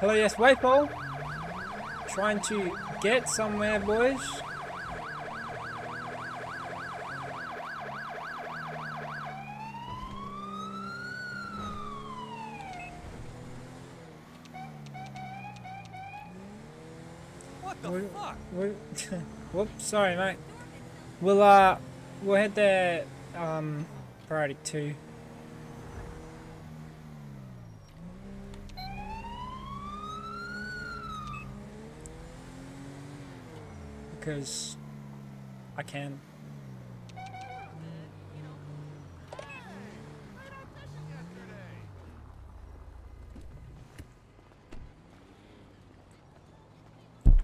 Hello, yes, WAPOL. Trying to get somewhere, boys. What the We- fuck? <laughs> Whoops, sorry, mate. We'll uh, we'll head there. Um, priority two. Because I can.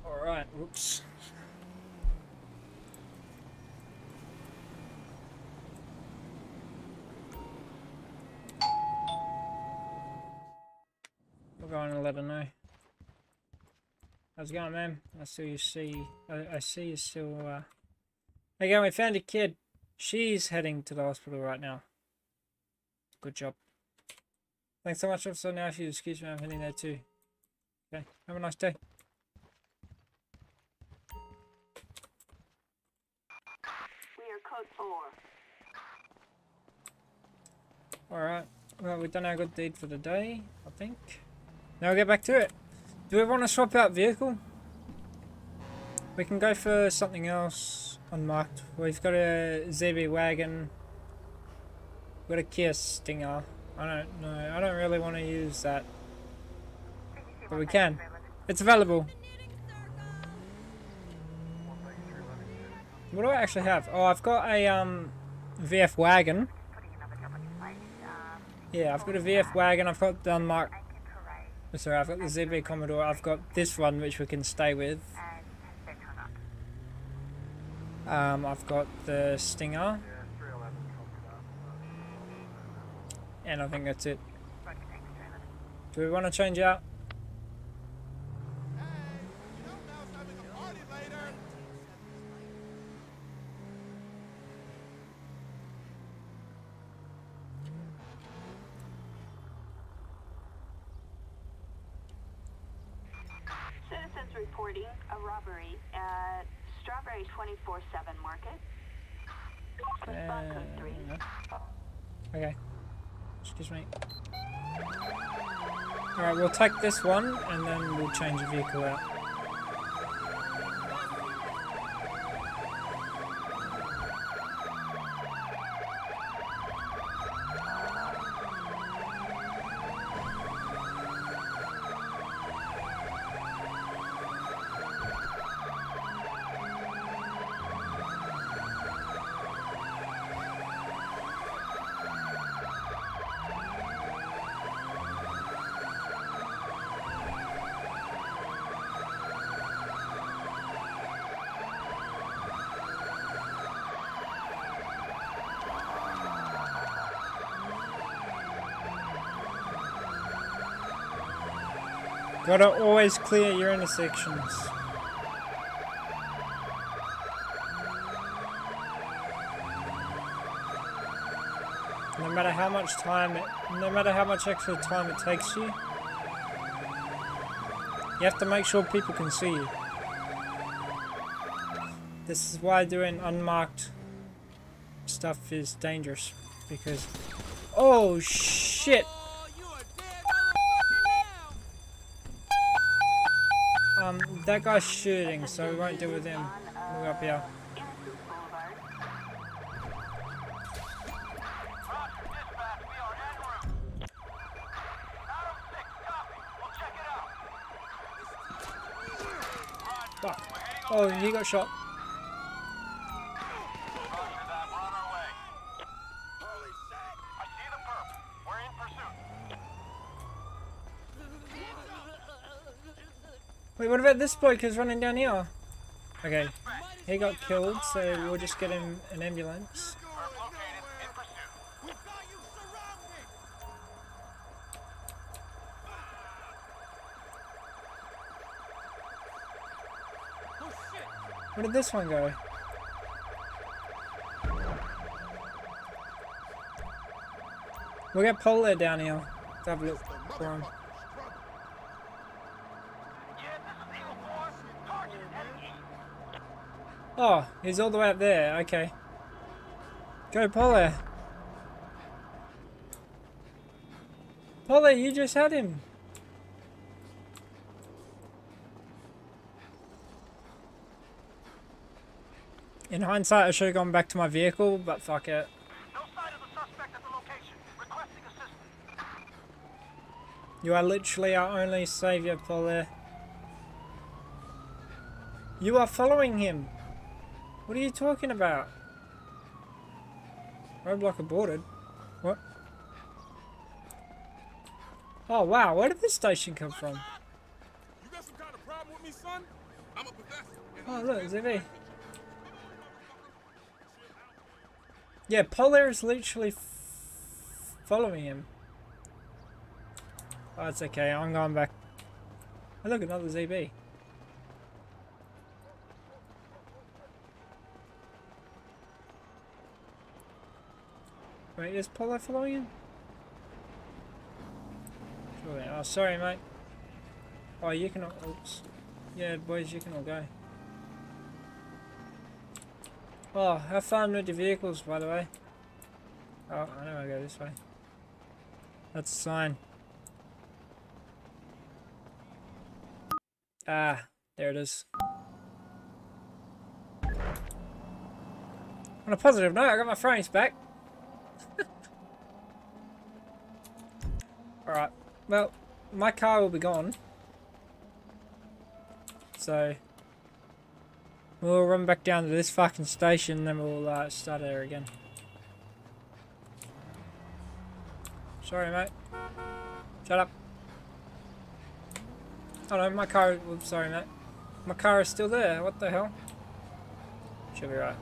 All right. Whoops. We're going to let her know. How's it going, man? I see you see. I, I see you still. Uh... Hey, going. We found a kid. She's heading to the hospital right now. Good job. Thanks so much, officer. Now, if you excuse me, I'm heading there too. Okay. Have a nice day. We are code 4. Alright, well we've done our good deed for the day, I think. Now we'll get back to it. Do we want to swap out vehicle? We can go for something else unmarked. We've got a ZB wagon. We've got a Kia Stinger. I don't know, I don't really want to use that. But we can. It's available. What do I actually have? Oh, I've got a um VF wagon. Yeah, I've got a VF wagon. I've got the unmarked Oh, Sorry, I've got the ZB Commodore. I've got this one which we can stay with. Um, I've got the Stinger, Yeah, 311 copied that. and I think that's it. Do we want to change out? Hey, you know Mel's having a party later. Citizens reporting a robbery at Strawberry 24-7 Market. Respond code 3. Uh, okay. Excuse me. We'll take this one and then we'll change the vehicle out. Gotta always clear your intersections. No matter how much time, it, no matter how much extra time it takes you, you have to make sure people can see you. This is why doing unmarked stuff is dangerous, because... Oh, shit! Um, that guy's shooting, so we won't deal with him. Go up here. Oh, he got shot. About this bloke who's running down here? Okay, he got killed, so we'll just get him an ambulance. Where did this one go? We'll get Polar down here to have a look for him. Oh, he's all the way up there. Okay. Go, Polar. Polar, you just had him. In hindsight, I should have gone back to my vehicle, but fuck it. You are literally our only savior, Polar. You are following him. What are you talking about? Roadblock aborted. What? Oh wow, where did this station come from? You got some kind of problem with me, son? I'm a professor. Oh look, ZB. Yeah, Polar is literally f following him. Oh, it's okay, I'm going back. Oh look, another ZB. Wait, is Polar following him? Surely. Oh, sorry, mate. Oh, you can all... Oops. Yeah, boys, you can all go. Oh, have fun with your vehicles, by the way. Oh, I know I go this way. That's a sign. Ah, there it is. On a positive note, I got my frames back. <laughs> Alright, well, my car will be gone. So, we'll run back down to this fucking station, then we'll uh, start there again. Sorry, mate. Shut up. Oh no, my car. Oops, sorry, mate. My car is still there. What the hell? Should be right.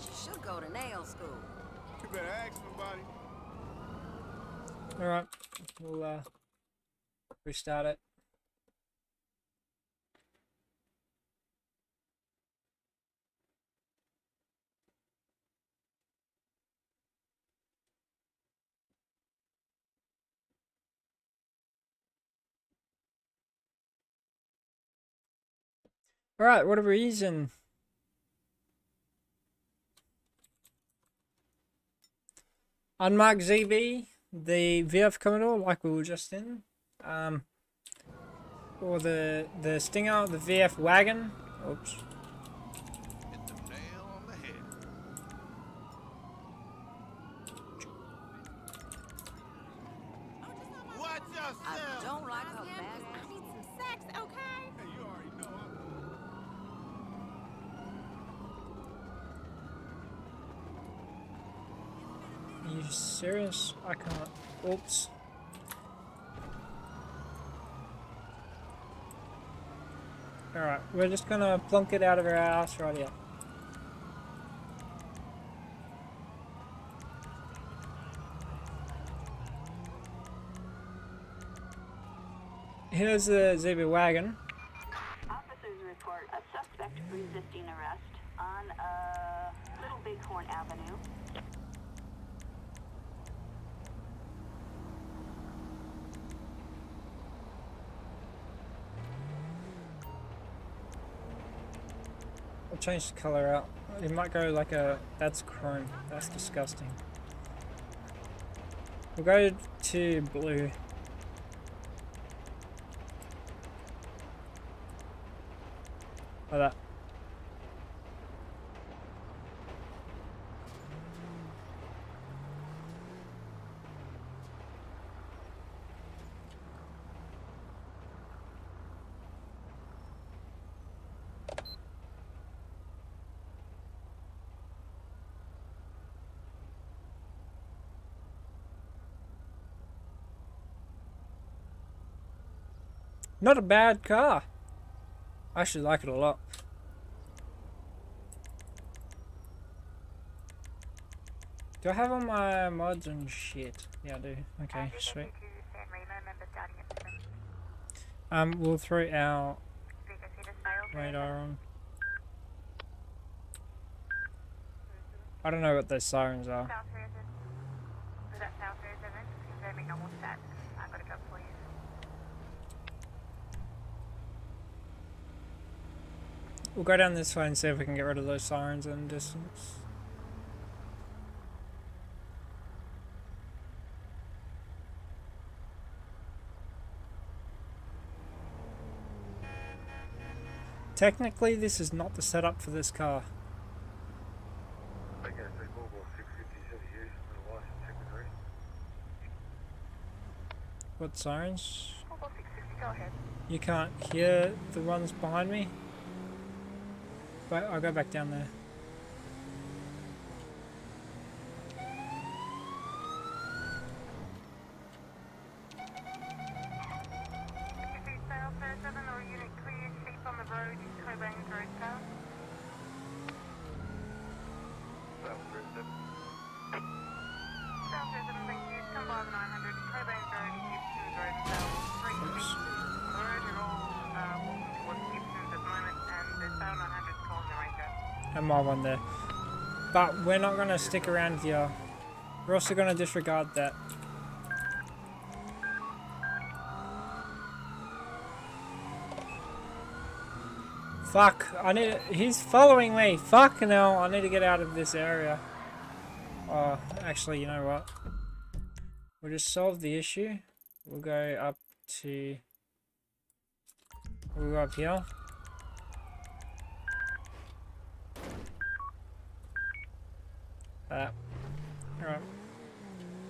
She should go to nail school. You better ask. Alright, we'll uh, restart it. Alright, what are Unmarked ZB, the VF Commodore, like we were just in, um, or the the Stinger, the VF Wagon. Oops. Hit the nail on the head. Watch I yourself. don't like her bad. I need some sex, okay? Hey, you already know I'm Are you serious? I can't. Oops. Alright, we're just gonna plunk it out of our ass right here. here's the Zebra wagon. Officers report a suspect resisting arrest on uh, Little Bighorn Avenue. Change the color out. It might go like a. That's chrome. That's disgusting. We'll go to blue. Like that. Not a bad car. I actually like it a lot. Do I have all my mods and shit? Yeah, I do. Okay, sweet. Um, we'll throw our radar on. I don't know what those sirens are. We'll go down this way and see if we can get rid of those sirens in the distance. Technically, this is not the setup for this car. Okay, so Volvo 650 Chevy use with a license check with ready. What sirens? Volvo 650, go ahead. You can't hear the ones behind me? But I'll go back down there. If you fail 37 or unit clear, sheep on the road in Cobain Road Tower. South 37. South 37, thank you. Come by the 900 in Cobain Road in Gibson's Road Tower. Three Oops. sheep on the road. You're all uh, walking towards Gibson's at the moment, and there's Tower 900 calling the ranger. One there. But we're not going to stick around here. We're also going to disregard that. Fuck, I need he's following me. Fuck no, I need to get out of this area. Oh, actually, you know what? We'll just solve the issue. We'll go up to... We'll go up here. That. Alright. We'll start up around here. Uh, Challenge 11. Challenge 11. Yeah, Challenge 11, uh, so I know Oh, it's sorry. five inches worth of uh, soil. Uh, how long an area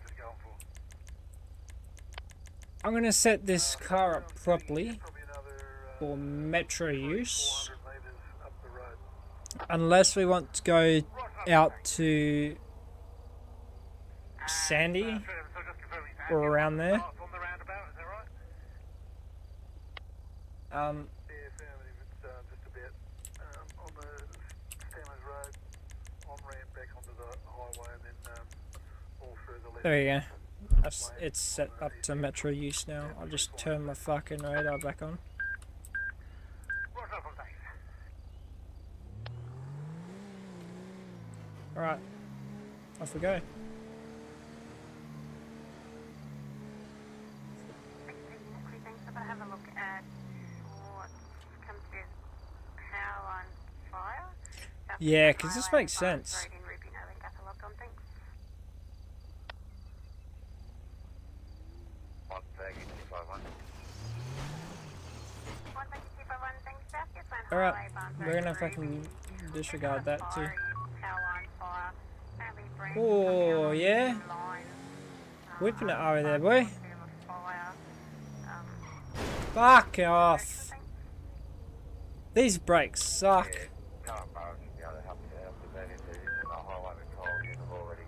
does it go on for? I'm gonna set this car up properly for metro use. up. Unless we want to go out to Sandy So, so just confirming, or around there. parts on the roundabout, is that right? Um, Yeah, family, it's uh, just a bit um, on the Stanley's Road, on ramp back onto the highway, and then um, all through the left. there you go. That's, it's set up to metro use now. I'll just turn my fucking radar back on. Right up on thanks. Alright. Off we go. Quick things, I'm gonna have a look at what comes to power on fire. South Yeah, Pacific 'cause this Highway, makes Barnes sense. Road in Ruby, no link, up a lock on, thanks. One thirty, two five one. One thank you, two five one, thanks, South Gippsland Alright, we're gonna fucking disregard that too. Oh, yeah? Whipping it over there, boy. Fuck off. These brakes suck. Current barrel should be able to help you out with that into the highway patrol. You've already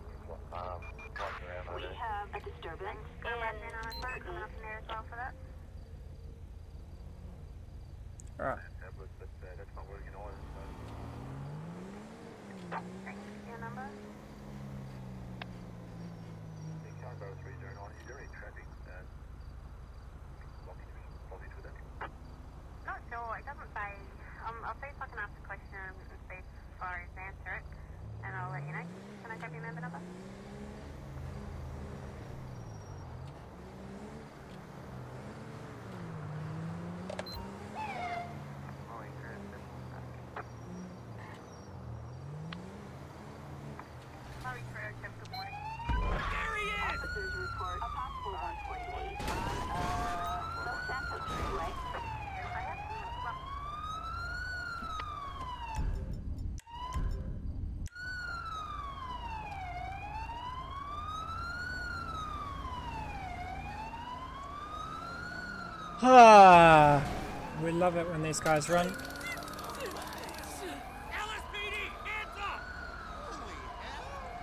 um, walked around We over there. have a disturbance Go back in in on a phone, coming up in there as well for that. Alright. tablet, but uh, that's not working either. So. Thanks. Your number? The car goes 309. Is there any traffic uh, blocking blocking to that? Not sure. It doesn't say. Um, I'll see if I can ask a question and see if I answer it, and I'll let you know. Can I grab your member number? Molly Chris, Sorry, Craig. Have a good morning. Officers report a possible 148 on uh, Los Santos Freeway. Yes, I have. Well, Ah, <sighs> we love it when these guys run.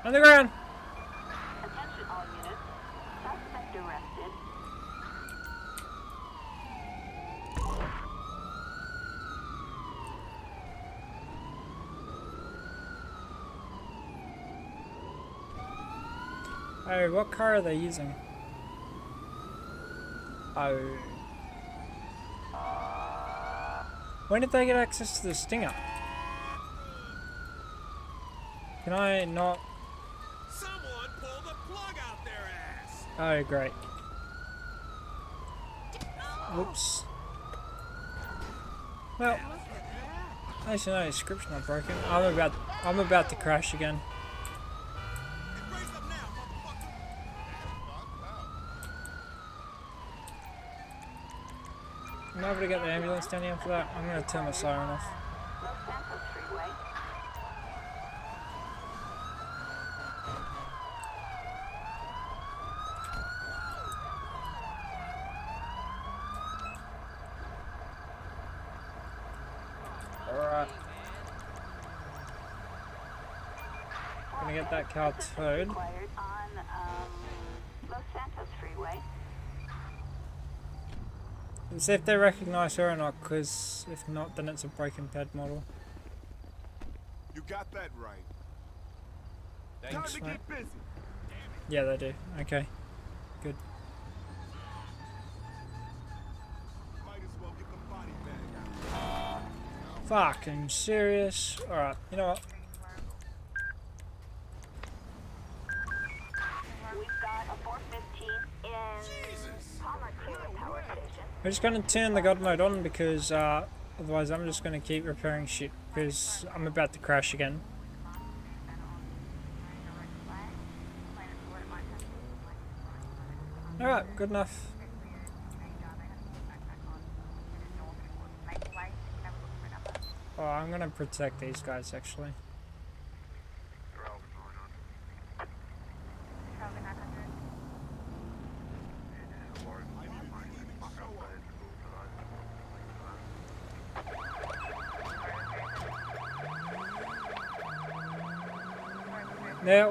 On the ground! Oh, what car are they using? Oh. When did they get access to the Stinger? Can I not? Someone pull the plug out their ass! Oh, great. Whoops. Well, at least you know script's not broken. I'm about, I'm about to crash again. Raise up now, motherfucker! To get the ambulance down here for that? I'm gonna turn my siren off. Alright. Gonna get that car towed. Required on um, Los Santos Freeway. And see if they recognize her or not, because if not, then it's a broken pad model. You got that right. Thanks, Time to mate. get busy. Yeah, they do. Okay. Good. Might as well get the body bag out. Fucking serious. Alright, you know what? We're just gonna turn the god mode on because uh, otherwise I'm just gonna keep repairing shit because I'm about to crash again. Alright, good enough. Oh, I'm gonna protect these guys actually.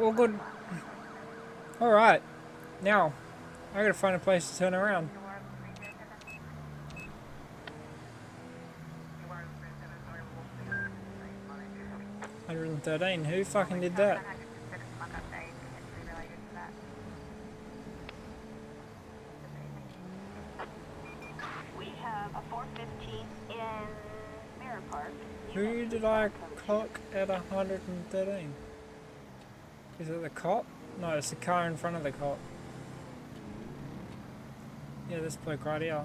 All good. Alright. Now, I gotta find a place to turn around. 113. Who fucking did that? We have a 415 in Mirror Park. Who did I clock at 113? Is it the cop? No, it's the car in front of the cop. Yeah, this bloke right here.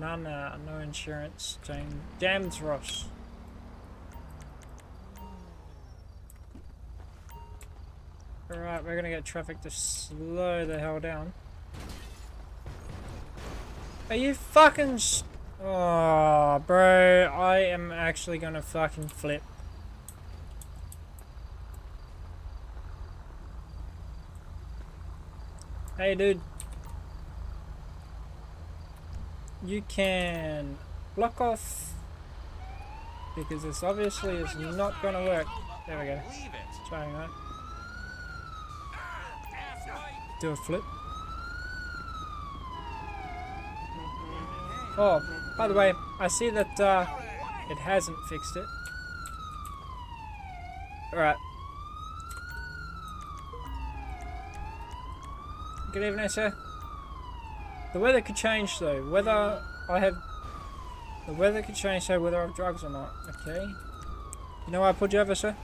The Manana, no insurance, James, James Ross. Alright, we're gonna get traffic to slow the hell down. Are you fucking Oh, bro, I am actually gonna fucking flip. Hey, dude. You can block off because this obviously is not going to work. There we go. Trying that. Do a flip. Oh, by the way, I see that uh, it hasn't fixed it. Alright. Good evening, sir. The weather could change though. Whether I have... The weather could change though whether I have drugs or not. Okay. You know why I pulled you over, sir?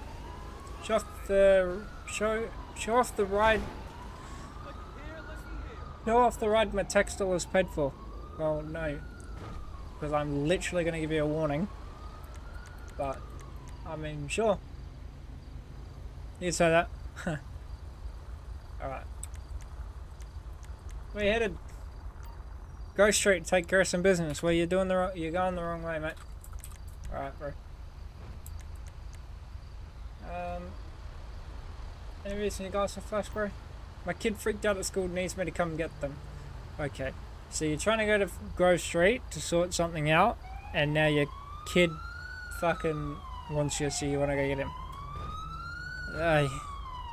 Show off the... Show... Show off the ride... Show off the ride my textile is paid for. Well, no. Because I'm literally going to give you a warning. But, I mean, sure. You can say that. <laughs> Alright. Where you headed? Go straight, and take care of some business. Well, you're doing the wrong, you're going the wrong way, mate. Alright, bro. Um, any reason you got some flash, bro? My kid freaked out at school, needs me to come get them. Okay. So you're trying to go to Grove Street to sort something out, and now your kid fucking wants you, so you want to go get him. Ay,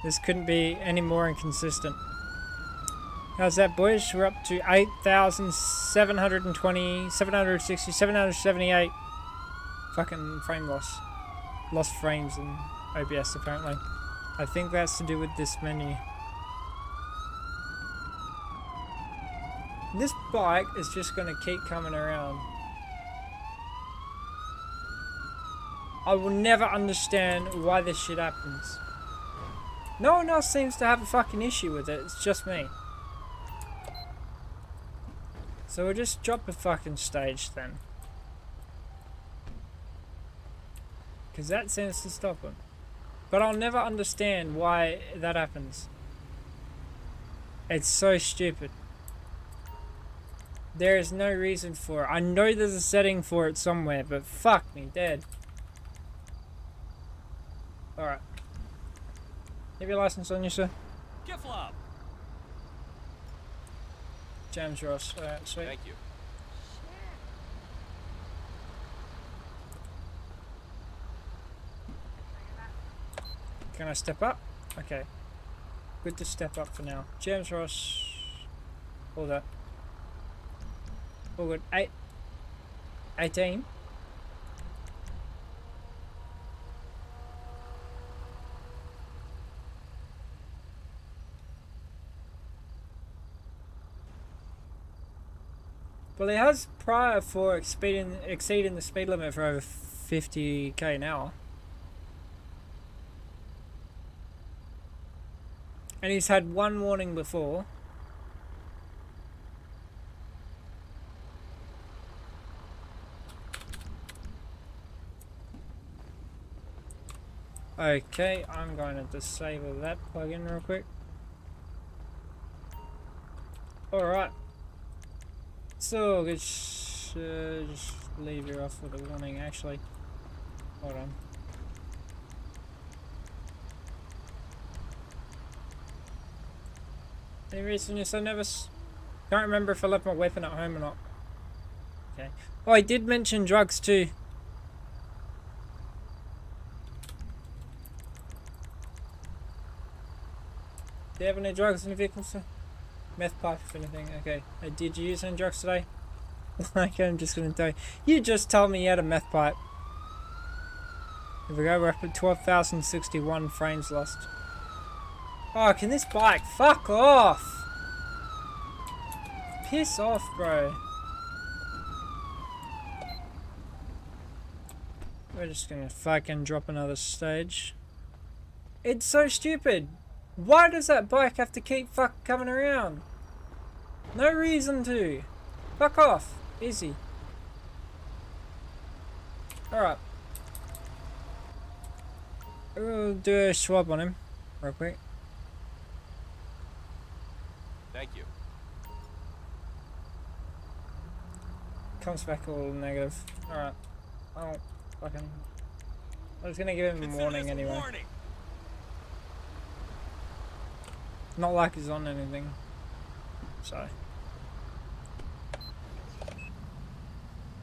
this couldn't be any more inconsistent. How's that, boys? We're up to 8,720, 760, 778 fucking frame loss. Lost frames in OBS, apparently. I think that's to do with this menu. This bike is just going to keep coming around. I will never understand why this shit happens. No one else seems to have a fucking issue with it, it's just me. So we'll just drop a fucking stage then. Because that seems to stop them. But I'll never understand why that happens. It's so stupid. There is no reason for it. I know there's a setting for it somewhere, but fuck me, dead. Alright. Have your license on you, sir? Kiflop. James Ross. Uh, Alright, sweet. Thank you. Can I step up? Okay. Good to step up for now. James Ross. All that. All good. Eight. 18. Well, he has prior for exceeding, exceeding the speed limit for over 50k an hour. And he's had one warning before. Okay, I'm going to disable that plugin real quick. Alright. So, let's uh, just leave you off with a warning actually. Hold on. Any reason you're so nervous? Can't remember if I left my weapon at home or not. Okay. Oh, I did mention drugs too. Do you have any drugs in the vehicle, sir? Meth pipe, if anything. Okay. Did you use any drugs today? <laughs> like, I'm just gonna tell you. You just told me you had a meth pipe. Here we go, we're up at 12,061 frames lost. Oh, can this bike fuck off? Piss off, bro. We're just gonna fucking drop another stage. It's so stupid. Why does that bike have to keep fuck coming around? No reason to. Fuck off. Easy. Alright. We'll do a swab on him. Real quick. Thank you. Comes back all negative. Alright. Oh, fucking. I was gonna give him a warning anyway. warning. Not like he's on anything. So.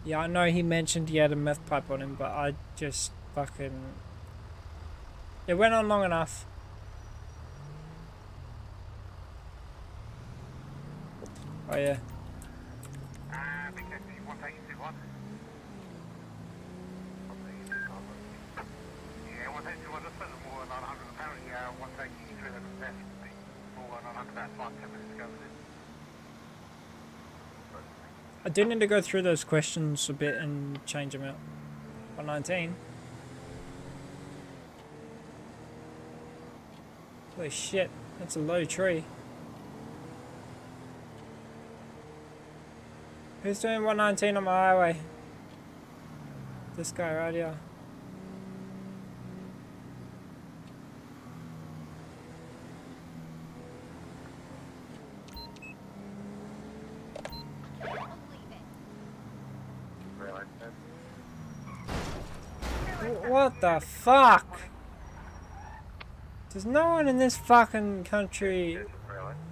Yeah, I know he mentioned he had a meth pipe on him, but I just fucking. It went on long enough. Oh yeah. Uh, big taxi, one taxi, two one. Yeah, one taxi, two one, just spent more than 900 apparently, uh, one taxi, three hundred left, more than 900, that's five, ten minutes ago, was it? I do need to go through those questions a bit and change them out. 119. Holy shit, that's a low tree. Who's doing 119 on my highway? This guy right here. What the fuck? Does no one in this fucking country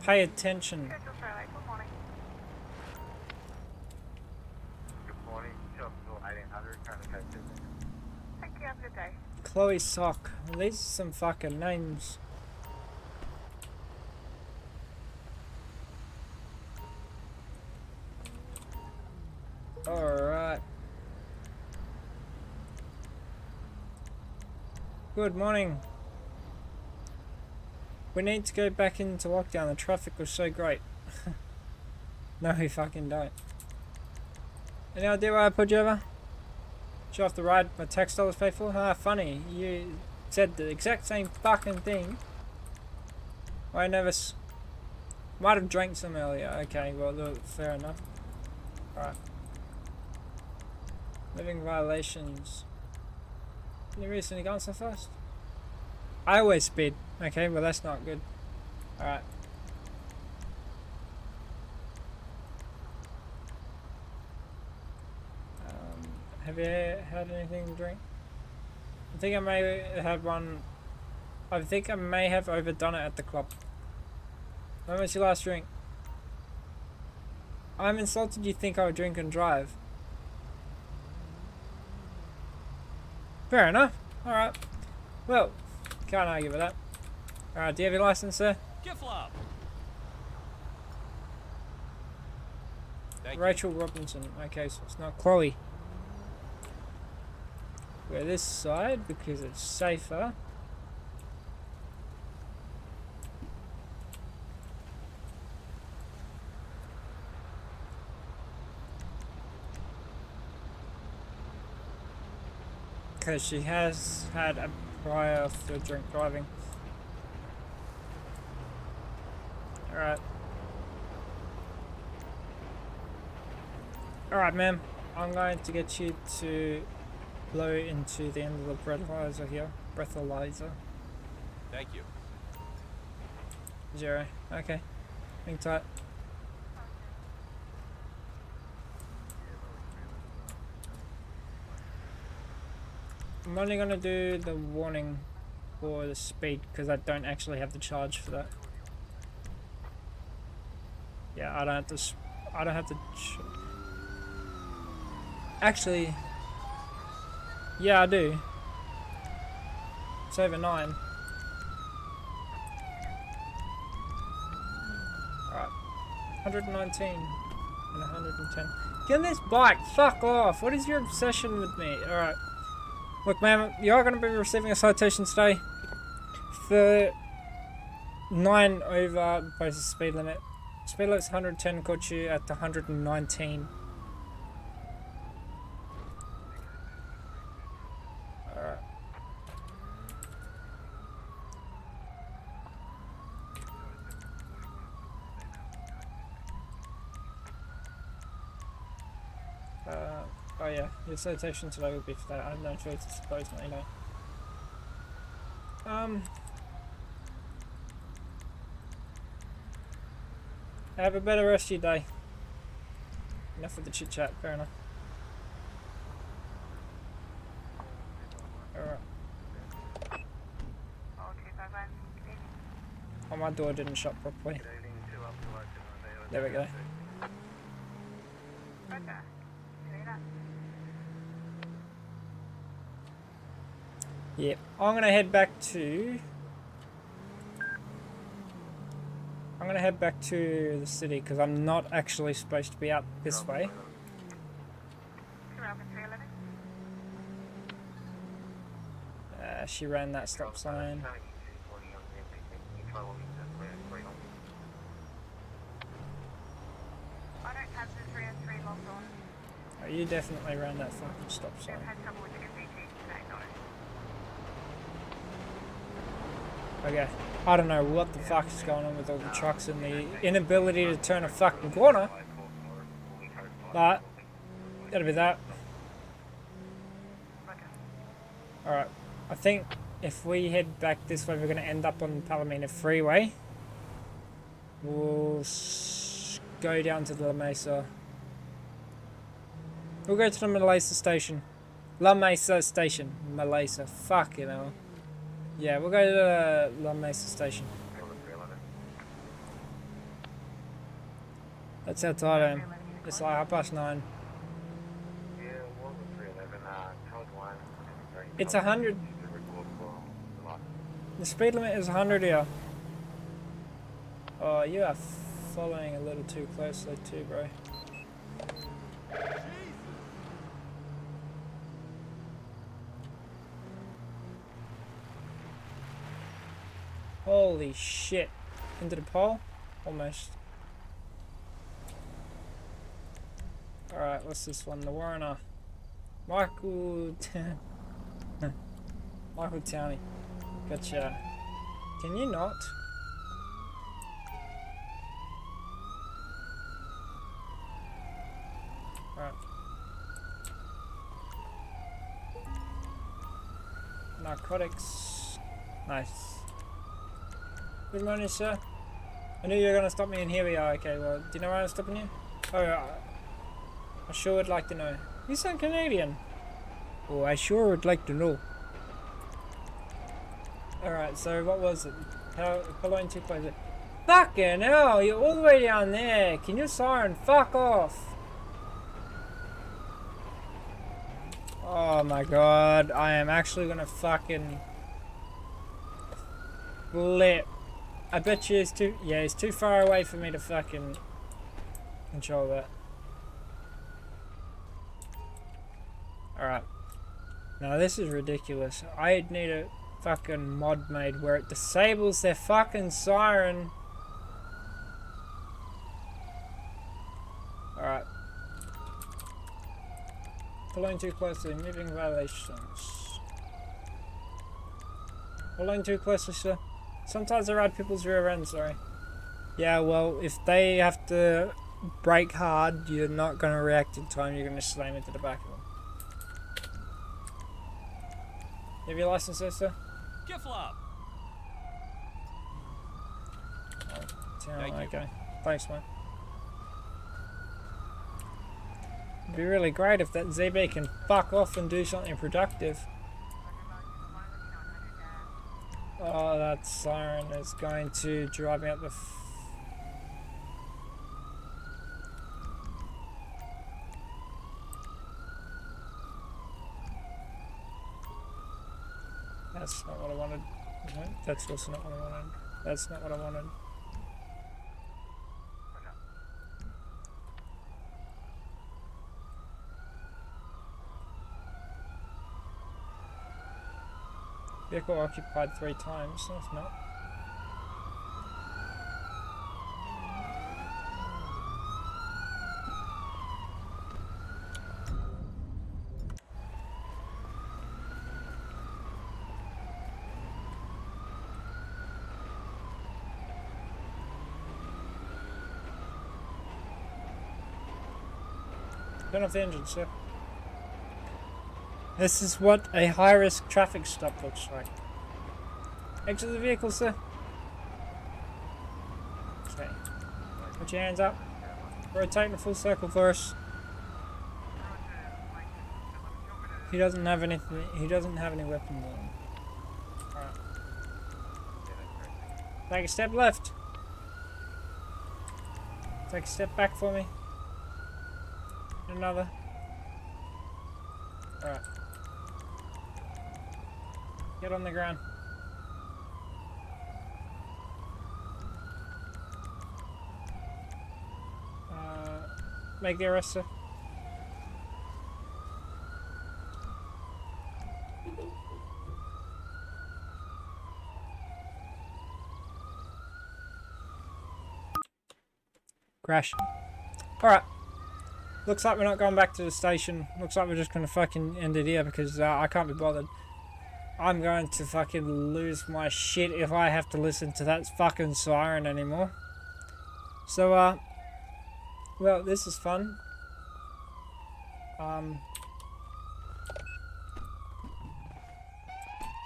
pay attention? Schedule Fairlight, good morning. Good morning, shop till 1800, currently code business. Thank you, have a good day. Chloe Sock. These are some fucking names. Alright. Good morning. We need to go back into lockdown. The traffic was so great. <laughs> no, we fucking don't. Any idea why I put you over? Show off the ride my tax dollars paid for? Ah, funny. You said the exact same fucking thing. Why nervous? Might have drank some earlier. Okay, well, fair enough. Alright. Living violations. Any reason you gone so fast? I always speed. Okay, well, that's not good. Alright. Um, have you had anything to drink? I think I may have had one. I think I may have overdone it at the club. When was your last drink? I'm insulted you think I would drink and drive. Fair enough. Alright. Well, can't argue with that. Alright, do you have your license, sir? Giflop. Thank you. Rachel Robinson. Okay, so it's not Chloe. We're this side because it's safer. Because she has had a prior for drink driving. Alright. Alright, ma'am. I'm going to get you to blow into the end of the breathalyzer here. Breathalyzer. Thank you. Zero. Okay. Hang tight. I'm only going to do the warning for the speed because I don't actually have the charge for that. Yeah, I don't have to. I don't have to. Actually, yeah, I do. It's over nine. Alright. 119 and 110. Get this bike! Fuck off! What is your obsession with me? Alright. Look, ma'am, you are going to be receiving a citation today for 9 over both the speed limit. Speed limit's 110, caught you at 119. Alright. Uh, oh yeah, your citation today will be for that. I have no to suppose not, you know. Um. Have a better rest of your day. Enough of the chit chat, fair enough. Alright. Oh, my door didn't shut properly. There we go. Roger. See you later. Yep. I'm gonna head back to. I'm gonna head back to the city because I'm not actually supposed to be out this way. Two Alpha 311. Uh, she ran that stop sign. I don't have the 303 logged on. Oh, you definitely ran that fucking stop sign. had trouble with the MVT today, no. Okay. I don't know what the fuck is going on with all the trucks and the inability to turn a fucking corner. But, gotta be that. Alright. I think if we head back this way, we're gonna end up on Palomino Freeway. We'll go down to the La Mesa. We'll go to the Malesa station. La Mesa station. Malesa. Fuck you know. Yeah, we'll go to the La Mesa station. That's how tight I am. It's like half past nine. It's a hundred. The speed limit is 100 here. Oh, you are following a little too closely too, bro. Holy shit. Into the pole? Almost. Alright, what's this one? The Warrener. Michael... <laughs> Michael Towney. Gotcha. Can you not? Alright. Narcotics. Nice. Good morning, sir. I knew you were gonna stop me, and here we are. Okay, well, do you know why I'm stopping you? Oh, I, sure would like to know. You sound Canadian. Oh, I sure would like to know. Alright, so what was it? How, following too close. Fucking hell, you're all the way down there. Can you siren fuck off? Oh my god, I am actually gonna fucking flip. I bet you it's too, yeah, it's too far away for me to fucking control that. Alright. Now this is ridiculous. I need a fucking mod made where it disables their fucking siren. Alright. Following too closely, moving violations. Following too closely, sir. Sometimes I ride people's rear end, sorry. Yeah, well, if they have to brake hard, you're not going to react in time, you're going to slam into the back of them. You have your license sir? Get flop. Thank you. okay. Thanks, man. It'd be really great if that ZB can fuck off and do something productive. Oh, that siren is going to drive me up the. That's not what I wanted. That's also not what I wanted. That's not what I wanted. Vehicle occupied three times. That's not. Turn off the engine, sir. This is what a high-risk traffic stop looks like. Exit the vehicle, sir. Okay. Put your hands up. Rotate in a full circle for us. He doesn't have anything. He doesn't have any weapons on. Alright. Take a step left. Take a step back for me. Another. Alright. Get on the ground. Uh, make the arrestor. Crash. Alright. Looks like we're not going back to the station. Looks like we're just going to fucking end it here because uh, I can't be bothered. I'm going to fucking lose my shit if I have to listen to that fucking siren anymore. So, uh, well, this is fun. Um,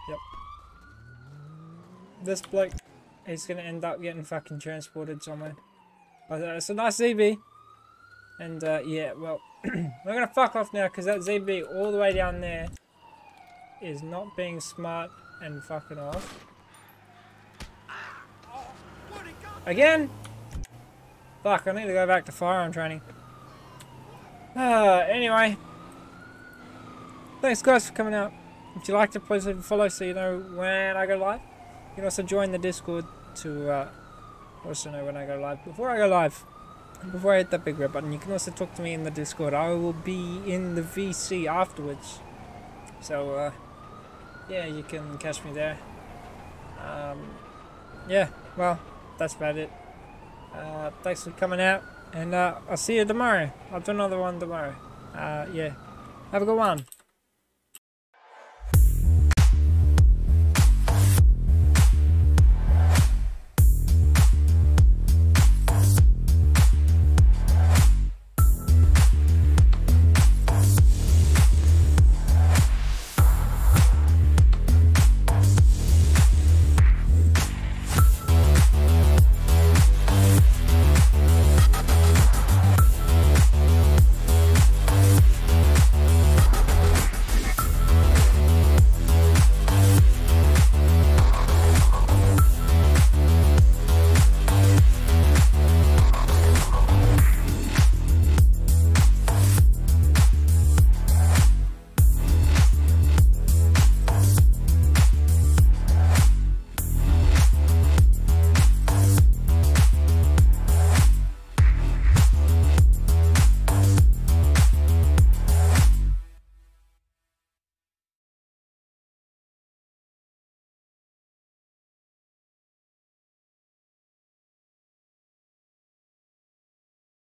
yep. This bloke is going to end up getting fucking transported somewhere. But, uh, It's a nice ZB. And, uh, yeah, well, <clears throat> we're going to fuck off now because that ZB all the way down there is not being smart and fucking off. Again? Fuck, I need to go back to firearm training. Uh, anyway. Thanks guys for coming out. If you liked it, please leave a follow so you know when I go live. You can also join the Discord to uh, also know when I go live. Before I go live, before I hit that big red button, you can also talk to me in the Discord. I will be in the VC afterwards. So, uh, yeah, you can catch me there. Um, yeah, well, that's about it. Uh, thanks for coming out, and uh, I'll see you tomorrow. I'll do another one tomorrow. Uh, yeah, have a good one.